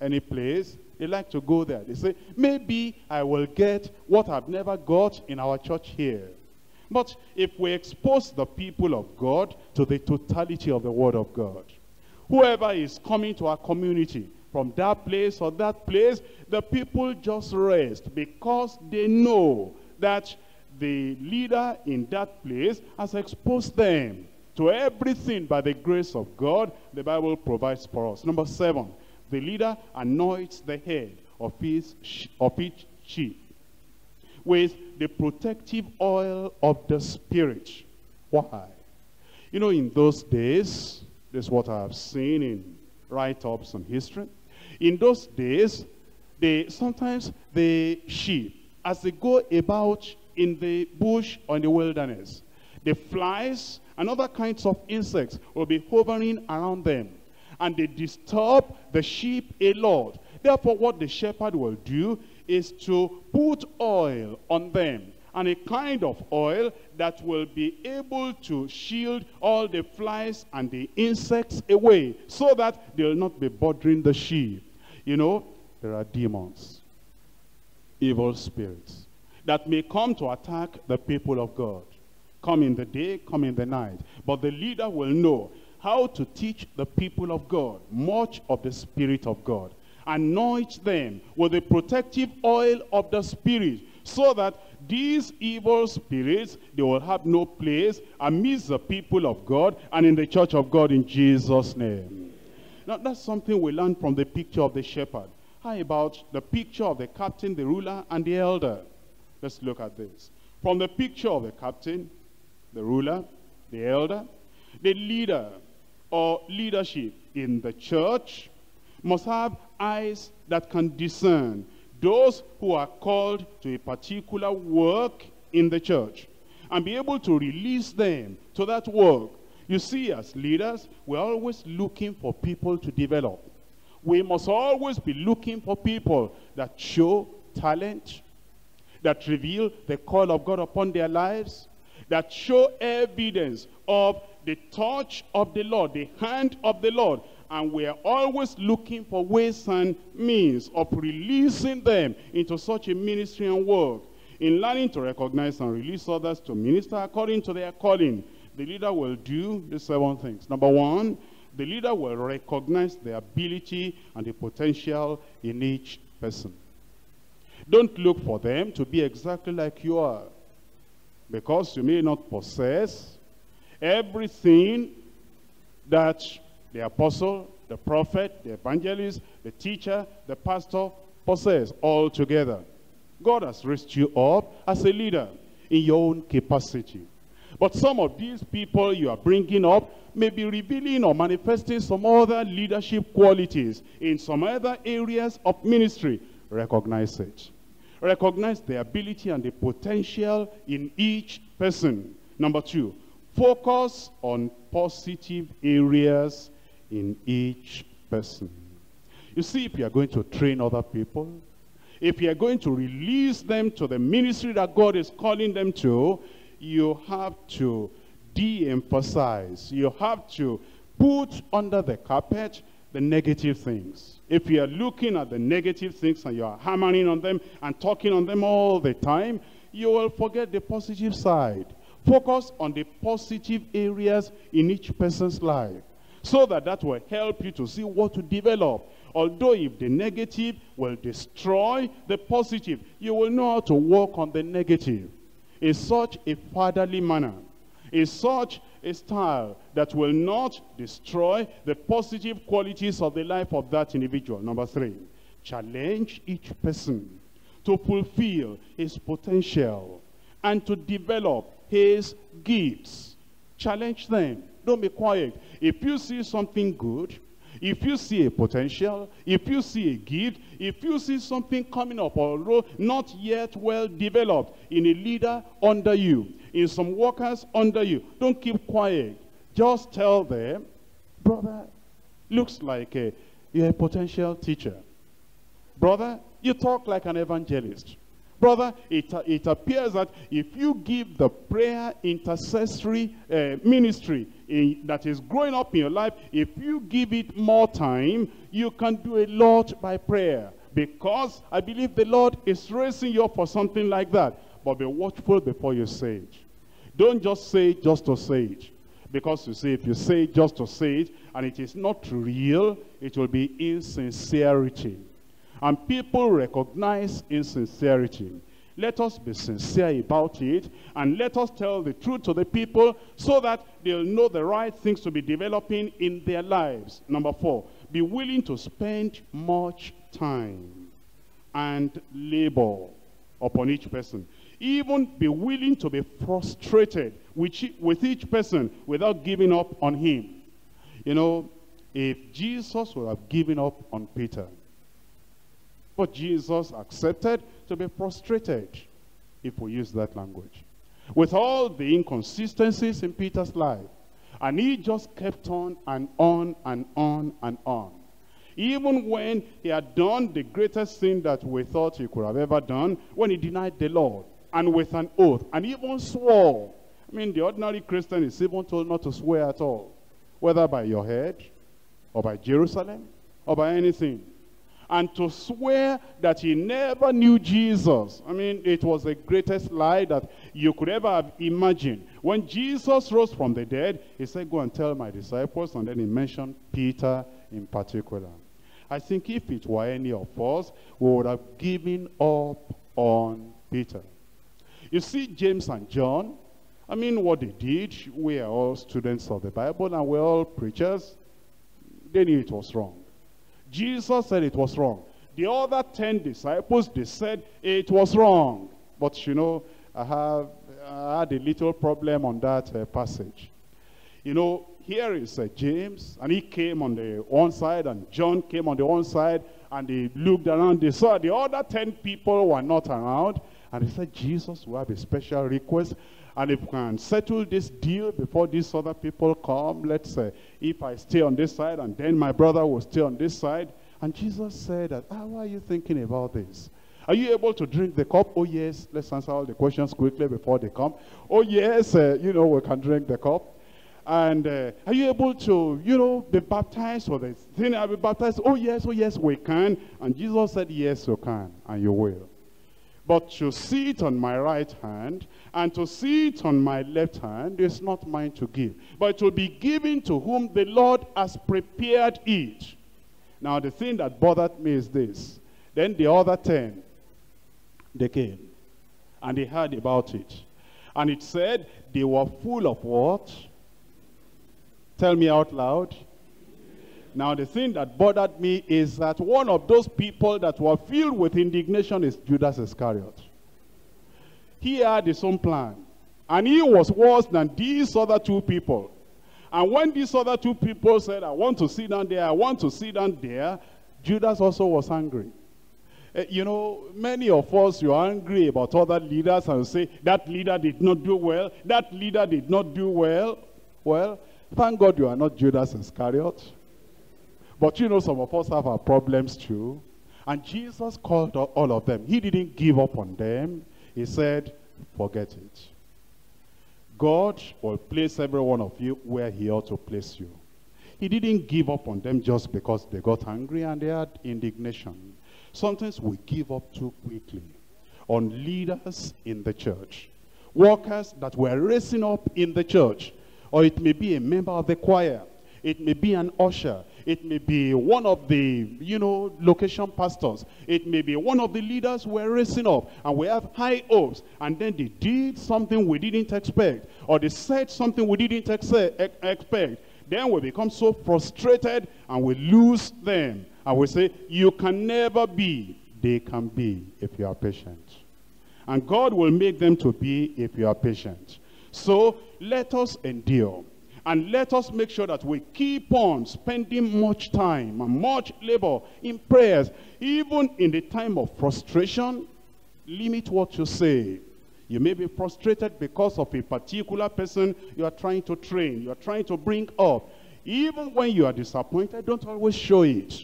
any place, they like to go there. They say, maybe I will get what I've never got in our church here. But if we expose the people of God to the totality of the word of God, whoever is coming to our community from that place or that place, the people just rest because they know that the leader in that place has exposed them to everything by the grace of God the Bible provides for us. Number seven, the leader anoints the head of, his, of each sheep with the protective oil of the Spirit. Why? You know, in those days, this is what I have seen in write-ups on history. In those days, they sometimes the sheep, as they go about in the bush or in the wilderness, the flies and other kinds of insects will be hovering around them. And they disturb the sheep a lot. Therefore, what the shepherd will do is to put oil on them and a kind of oil that will be able to shield all the flies and the insects away so that they'll not be bothering the sheep. You know, there are demons, evil spirits that may come to attack the people of God. Come in the day, come in the night. But the leader will know how to teach the people of God much of the Spirit of God anoint them with the protective oil of the Spirit, so that these evil spirits, they will have no place amidst the people of God and in the church of God in Jesus' name. Now, that's something we learn from the picture of the shepherd. How about the picture of the captain, the ruler, and the elder? Let's look at this. From the picture of the captain, the ruler, the elder, the leader or leadership in the church must have eyes that can discern those who are called to a particular work in the church and be able to release them to that work. You see, as leaders, we're always looking for people to develop. We must always be looking for people that show talent, that reveal the call of God upon their lives, that show evidence of the touch of the Lord, the hand of the Lord, and we are always looking for ways and means of releasing them into such a ministry and work. In learning to recognize and release others to minister according to their calling, the leader will do the seven things. Number one, the leader will recognize the ability and the potential in each person. Don't look for them to be exactly like you are. Because you may not possess everything that the apostle, the prophet, the evangelist, the teacher, the pastor possess all together. God has raised you up as a leader in your own capacity. But some of these people you are bringing up may be revealing or manifesting some other leadership qualities in some other areas of ministry. Recognize it. Recognize the ability and the potential in each person. Number two, focus on positive areas in each person. You see, if you are going to train other people, if you are going to release them to the ministry that God is calling them to, you have to de-emphasize. You have to put under the carpet the negative things. If you are looking at the negative things and you are hammering on them and talking on them all the time, you will forget the positive side. Focus on the positive areas in each person's life so that that will help you to see what to develop. Although if the negative will destroy the positive, you will know how to work on the negative in such a fatherly manner, in such a style that will not destroy the positive qualities of the life of that individual. Number three, challenge each person to fulfill his potential and to develop his gifts. Challenge them. Don't be quiet. If you see something good, if you see a potential, if you see a gift, if you see something coming up, although not yet well developed in a leader under you, in some workers under you, don't keep quiet. Just tell them, brother, looks like a, you're a potential teacher. Brother, you talk like an evangelist. brother, it, it appears that if you give the prayer intercessory uh, ministry in, that is growing up in your life, if you give it more time, you can do a lot by prayer. Because I believe the Lord is raising you up for something like that. But be watchful before you say it. Don't just say it just to say it. Because you see, if you say it just to say it, and it is not real, it will be insincerity. And people recognize insincerity. Let us be sincere about it and let us tell the truth to the people so that they'll know the right things to be developing in their lives. Number four, be willing to spend much time and labor upon each person. Even be willing to be frustrated with, with each person without giving up on him. You know, if Jesus would have given up on Peter, but Jesus accepted to be frustrated, if we use that language. With all the inconsistencies in Peter's life. And he just kept on and on and on and on. Even when he had done the greatest sin that we thought he could have ever done, when he denied the Lord, and with an oath, and even swore. I mean, the ordinary Christian is even told not to swear at all, whether by your head, or by Jerusalem, or by anything and to swear that he never knew Jesus. I mean, it was the greatest lie that you could ever have imagined. When Jesus rose from the dead, he said, go and tell my disciples, and then he mentioned Peter in particular. I think if it were any of us, we would have given up on Peter. You see, James and John, I mean, what they did, we are all students of the Bible, and we're all preachers. They knew it was wrong. Jesus said it was wrong. The other ten disciples, they said it was wrong. But you know, I have I had a little problem on that uh, passage. You know, here is uh, James, and he came on the one side, and John came on the one side, and they looked around. They saw the other ten people were not around, and he said, Jesus, we have a special request. And if we can settle this deal before these other people come, let's say, if I stay on this side and then my brother will stay on this side. And Jesus said that, ah, why are you thinking about this? Are you able to drink the cup? Oh, yes. Let's answer all the questions quickly before they come. Oh, yes, uh, you know, we can drink the cup. And uh, are you able to, you know, be baptized for this thing? I'll be baptized. Oh, yes, oh, yes, we can. And Jesus said, yes, you can, and you will. But to sit on my right hand and to sit on my left hand is not mine to give. But to be given to whom the Lord has prepared it. Now the thing that bothered me is this. Then the other ten, they came. And they heard about it. And it said they were full of what? Tell me out loud. Now the thing that bothered me is that one of those people that were filled with indignation is Judas Iscariot. He had his own plan. And he was worse than these other two people. And when these other two people said, I want to sit down there, I want to sit down there, Judas also was angry. Uh, you know, many of us, you're angry about other leaders and say, that leader did not do well, that leader did not do well. Well, thank God you are not Judas Iscariot. But you know, some of us have our problems too. And Jesus called all of them. He didn't give up on them. He said, forget it. God will place every one of you where he ought to place you. He didn't give up on them just because they got angry and they had indignation. Sometimes we give up too quickly on leaders in the church. Workers that were raising up in the church. Or it may be a member of the choir. It may be an usher. It may be one of the, you know, location pastors. It may be one of the leaders we're raising up. And we have high hopes. And then they did something we didn't expect. Or they said something we didn't expect. Then we become so frustrated and we lose them. And we say, you can never be. They can be if you are patient. And God will make them to be if you are patient. So let us endure. And let us make sure that we keep on spending much time and much labor in prayers. Even in the time of frustration, limit what you say. You may be frustrated because of a particular person you are trying to train, you are trying to bring up. Even when you are disappointed, don't always show it.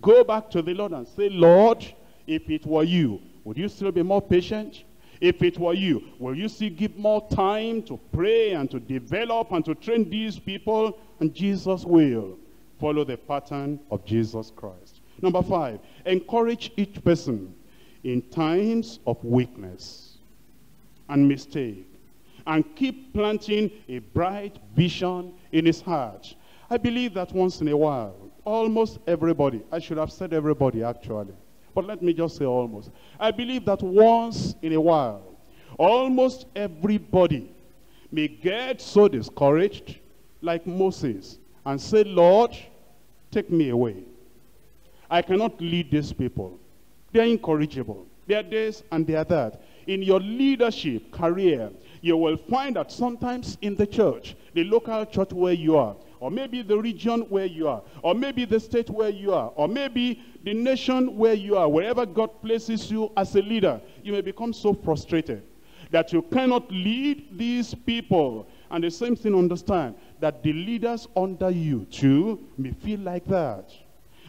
Go back to the Lord and say, Lord, if it were you, would you still be more patient? If it were you, will you still give more time to pray and to develop and to train these people? And Jesus will follow the pattern of Jesus Christ. Number five, encourage each person in times of weakness and mistake and keep planting a bright vision in his heart. I believe that once in a while, almost everybody, I should have said everybody actually, but let me just say almost. I believe that once in a while, almost everybody may get so discouraged like Moses and say, Lord, take me away. I cannot lead these people. They are incorrigible. They are this and they are that. In your leadership career, you will find that sometimes in the church, the local church where you are, or maybe the region where you are, or maybe the state where you are, or maybe the nation where you are, wherever God places you as a leader, you may become so frustrated that you cannot lead these people. And the same thing, understand that the leaders under you too may feel like that.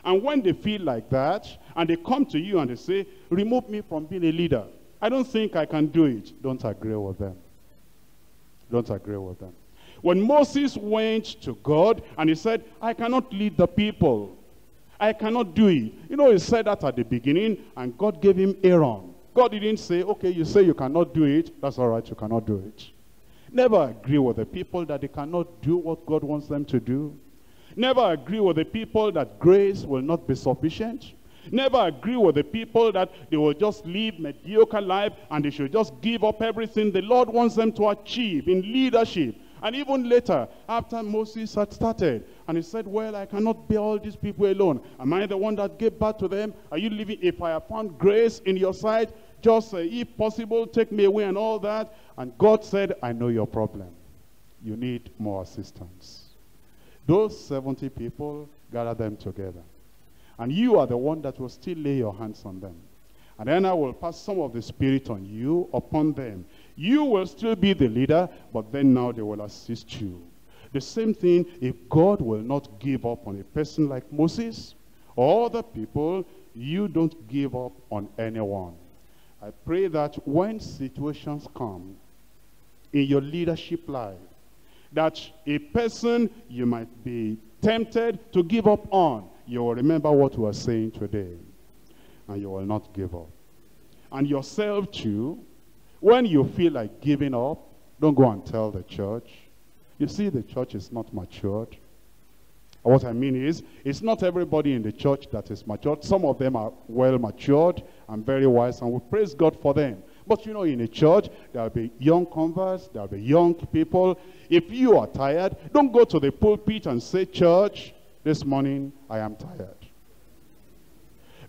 And when they feel like that, and they come to you and they say, remove me from being a leader. I don't think I can do it. Don't agree with them. Don't agree with them. When Moses went to God and he said, I cannot lead the people. I cannot do it. You know, he said that at the beginning and God gave him Aaron. God didn't say, okay, you say you cannot do it. That's all right, you cannot do it. Never agree with the people that they cannot do what God wants them to do. Never agree with the people that grace will not be sufficient. Never agree with the people that they will just live mediocre life and they should just give up everything the Lord wants them to achieve in leadership and even later, after Moses had started, and he said, well, I cannot bear all these people alone. Am I the one that gave birth to them? Are you living, if I have found grace in your sight, just uh, if possible, take me away and all that. And God said, I know your problem. You need more assistance. Those 70 people, gather them together. And you are the one that will still lay your hands on them. And then I will pass some of the Spirit on you, upon them. You will still be the leader, but then now they will assist you. The same thing, if God will not give up on a person like Moses or other people, you don't give up on anyone. I pray that when situations come in your leadership life, that a person you might be tempted to give up on, you will remember what we are saying today, and you will not give up. And yourself too, when you feel like giving up, don't go and tell the church. You see, the church is not matured. What I mean is, it's not everybody in the church that is matured. Some of them are well matured and very wise, and we praise God for them. But you know, in a church, there'll be young converts, there'll be young people. If you are tired, don't go to the pulpit and say, church, this morning I am tired.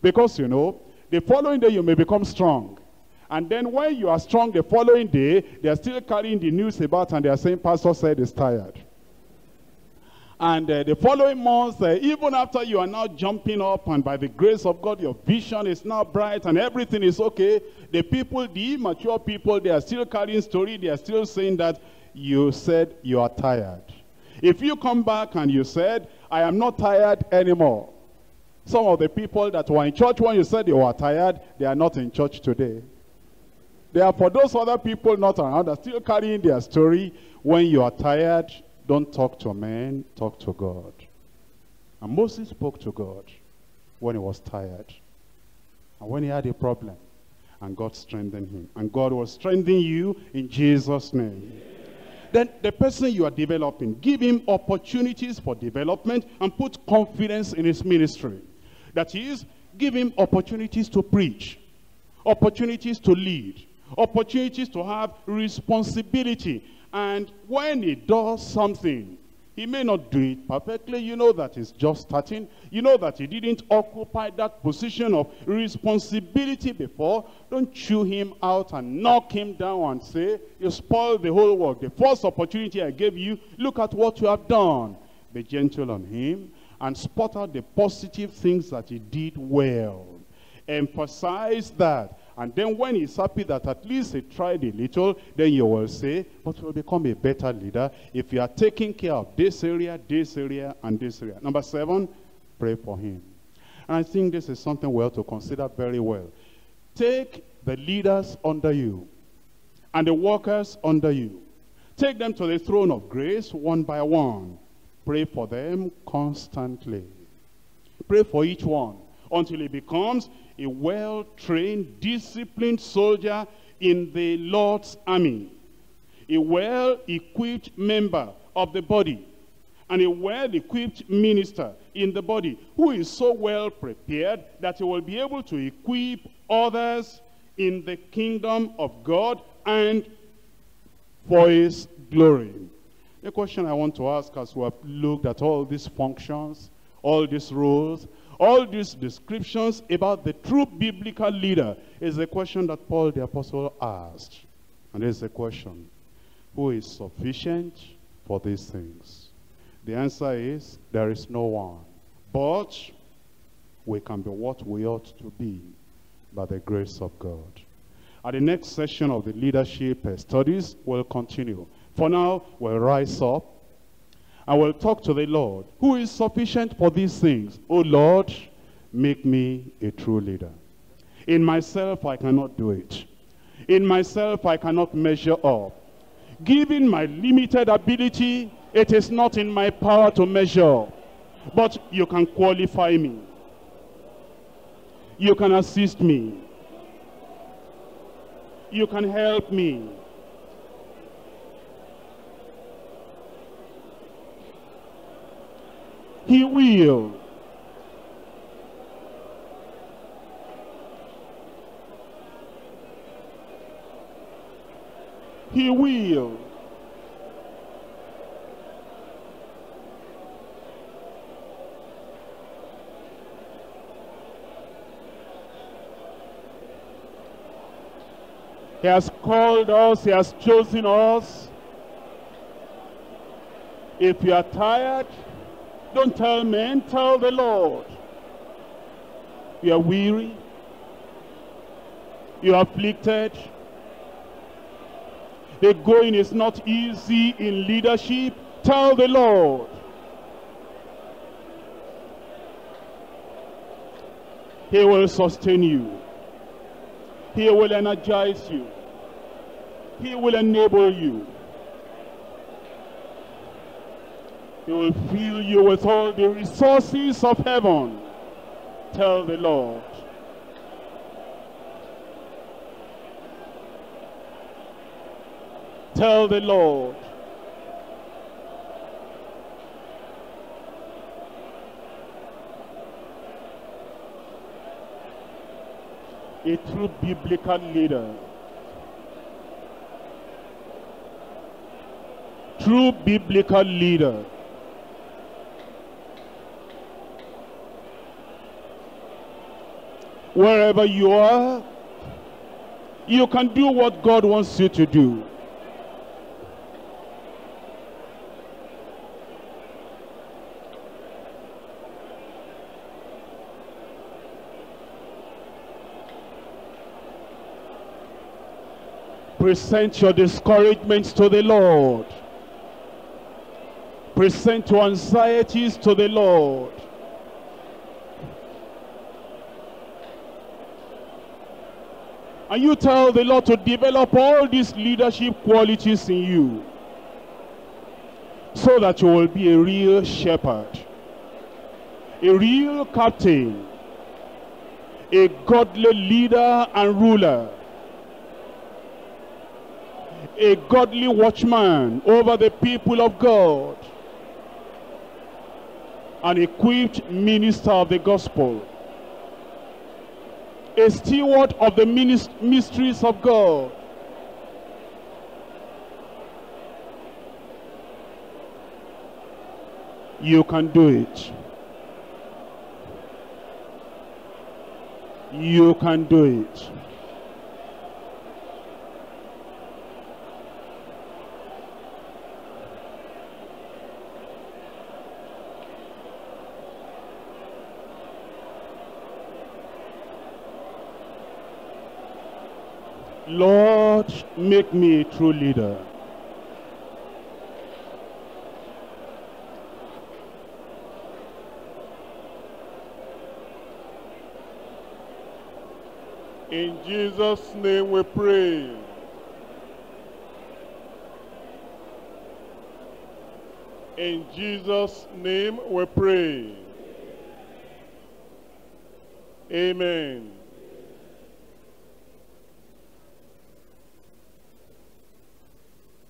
Because, you know, the following day you may become strong. And then when you are strong the following day, they are still carrying the news about and they are saying, Pastor said he's tired. And uh, the following month, uh, even after you are now jumping up and by the grace of God, your vision is now bright and everything is okay, the people, the immature people, they are still carrying story. They are still saying that you said you are tired. If you come back and you said, I am not tired anymore. Some of the people that were in church when you said they were tired, they are not in church today. They are for those other people not around that still carrying their story. When you are tired, don't talk to men, talk to God. And Moses spoke to God when he was tired. And when he had a problem. And God strengthened him. And God will strengthen you in Jesus' name. Amen. Then the person you are developing, give him opportunities for development and put confidence in his ministry. That is, give him opportunities to preach, opportunities to lead, opportunities to have responsibility. And when he does something, he may not do it perfectly. You know that he's just starting. You know that he didn't occupy that position of responsibility before. Don't chew him out and knock him down and say, you spoiled the whole work. The first opportunity I gave you, look at what you have done. Be gentle on him and spot out the positive things that he did well. Emphasize that and then when he's happy that at least he tried a little, then you will say, but you will become a better leader if you are taking care of this area, this area, and this area. Number seven, pray for him. And I think this is something we have to consider very well. Take the leaders under you and the workers under you. Take them to the throne of grace one by one. Pray for them constantly. Pray for each one until he becomes a well-trained, disciplined soldier in the Lord's army. A well-equipped member of the body and a well-equipped minister in the body who is so well prepared that he will be able to equip others in the kingdom of God and for his glory. The question I want to ask as we have looked at all these functions, all these roles, all these descriptions about the true biblical leader is the question that Paul the apostle asked. And it's the question, who is sufficient for these things? The answer is, there is no one. But we can be what we ought to be by the grace of God. At the next session of the leadership studies, we'll continue. For now, we'll rise up and we'll talk to the Lord, who is sufficient for these things. Oh Lord, make me a true leader. In myself, I cannot do it. In myself, I cannot measure up. Given my limited ability, it is not in my power to measure. But you can qualify me. You can assist me. You can help me. He will. He will. He has called us, He has chosen us. If you are tired, don't tell men, tell the Lord. You are weary, you are afflicted. The going is not easy in leadership. Tell the Lord. He will sustain you. He will energize you. He will enable you. He will fill you with all the resources of heaven. Tell the Lord. Tell the Lord. A true biblical leader. True biblical leader. Wherever you are, you can do what God wants you to do. Present your discouragements to the Lord. Present your anxieties to the Lord. And you tell the Lord to develop all these leadership qualities in you. So that you will be a real shepherd. A real captain. A godly leader and ruler. A godly watchman over the people of God. An equipped minister of the gospel a steward of the mysteries of God. You can do it. You can do it. Lord, make me a true leader. In Jesus' name we pray. In Jesus' name we pray. Amen.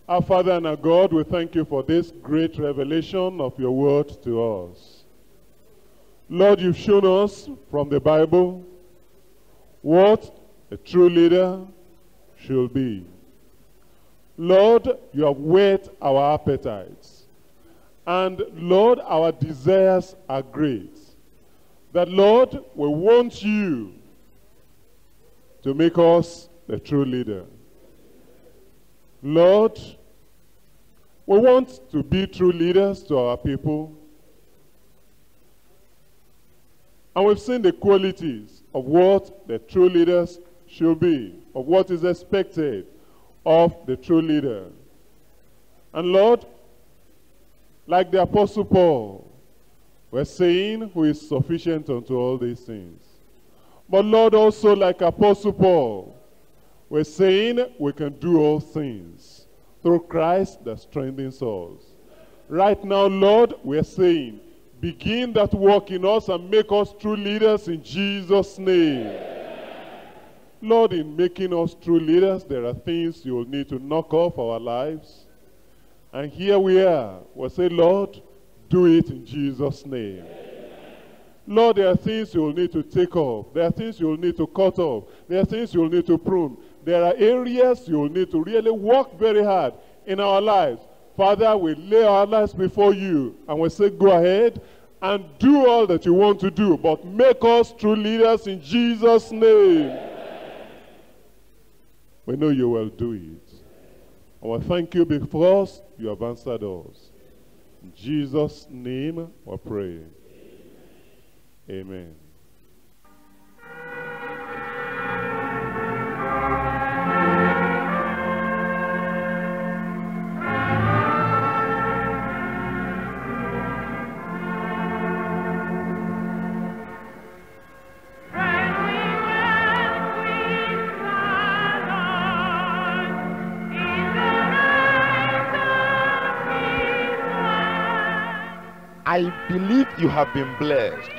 Our Father and our God, we thank you for this great revelation of your word to us. Lord, you've shown us from the Bible what a true leader should be. Lord, you have whet our appetites. And Lord, our desires are great. That Lord, we want you to make us the true leader. Lord, we want to be true leaders to our people. And we've seen the qualities of what the true leaders should be, of what is expected of the true leader. And Lord, like the Apostle Paul, we're saying who is sufficient unto all these things. But Lord, also like Apostle Paul, we're saying we can do all things through Christ that strengthens us. Right now, Lord, we're saying, begin that work in us and make us true leaders in Jesus' name. Lord, in making us true leaders, there are things you will need to knock off our lives. And here we are. We'll say, Lord, do it in Jesus' name. Lord, there are things you will need to take off. There are things you will need to cut off. There are things you will need to prune. There are areas you will need to really work very hard in our lives. Father, we lay our lives before you and we say, go ahead and do all that you want to do, but make us true leaders in Jesus' name. We know you will do it. And we thank you because you have answered us. In Jesus' name we pray. Amen. I believe you have been blessed.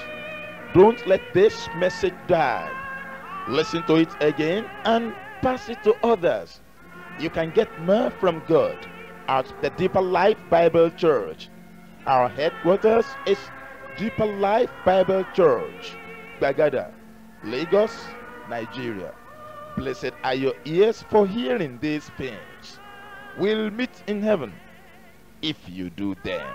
Don't let this message die. Listen to it again and pass it to others. You can get more from God at the Deeper Life Bible Church. Our headquarters is Deeper Life Bible Church, Gbagada, Lagos, Nigeria. Blessed are your ears for hearing these things. We'll meet in heaven if you do them.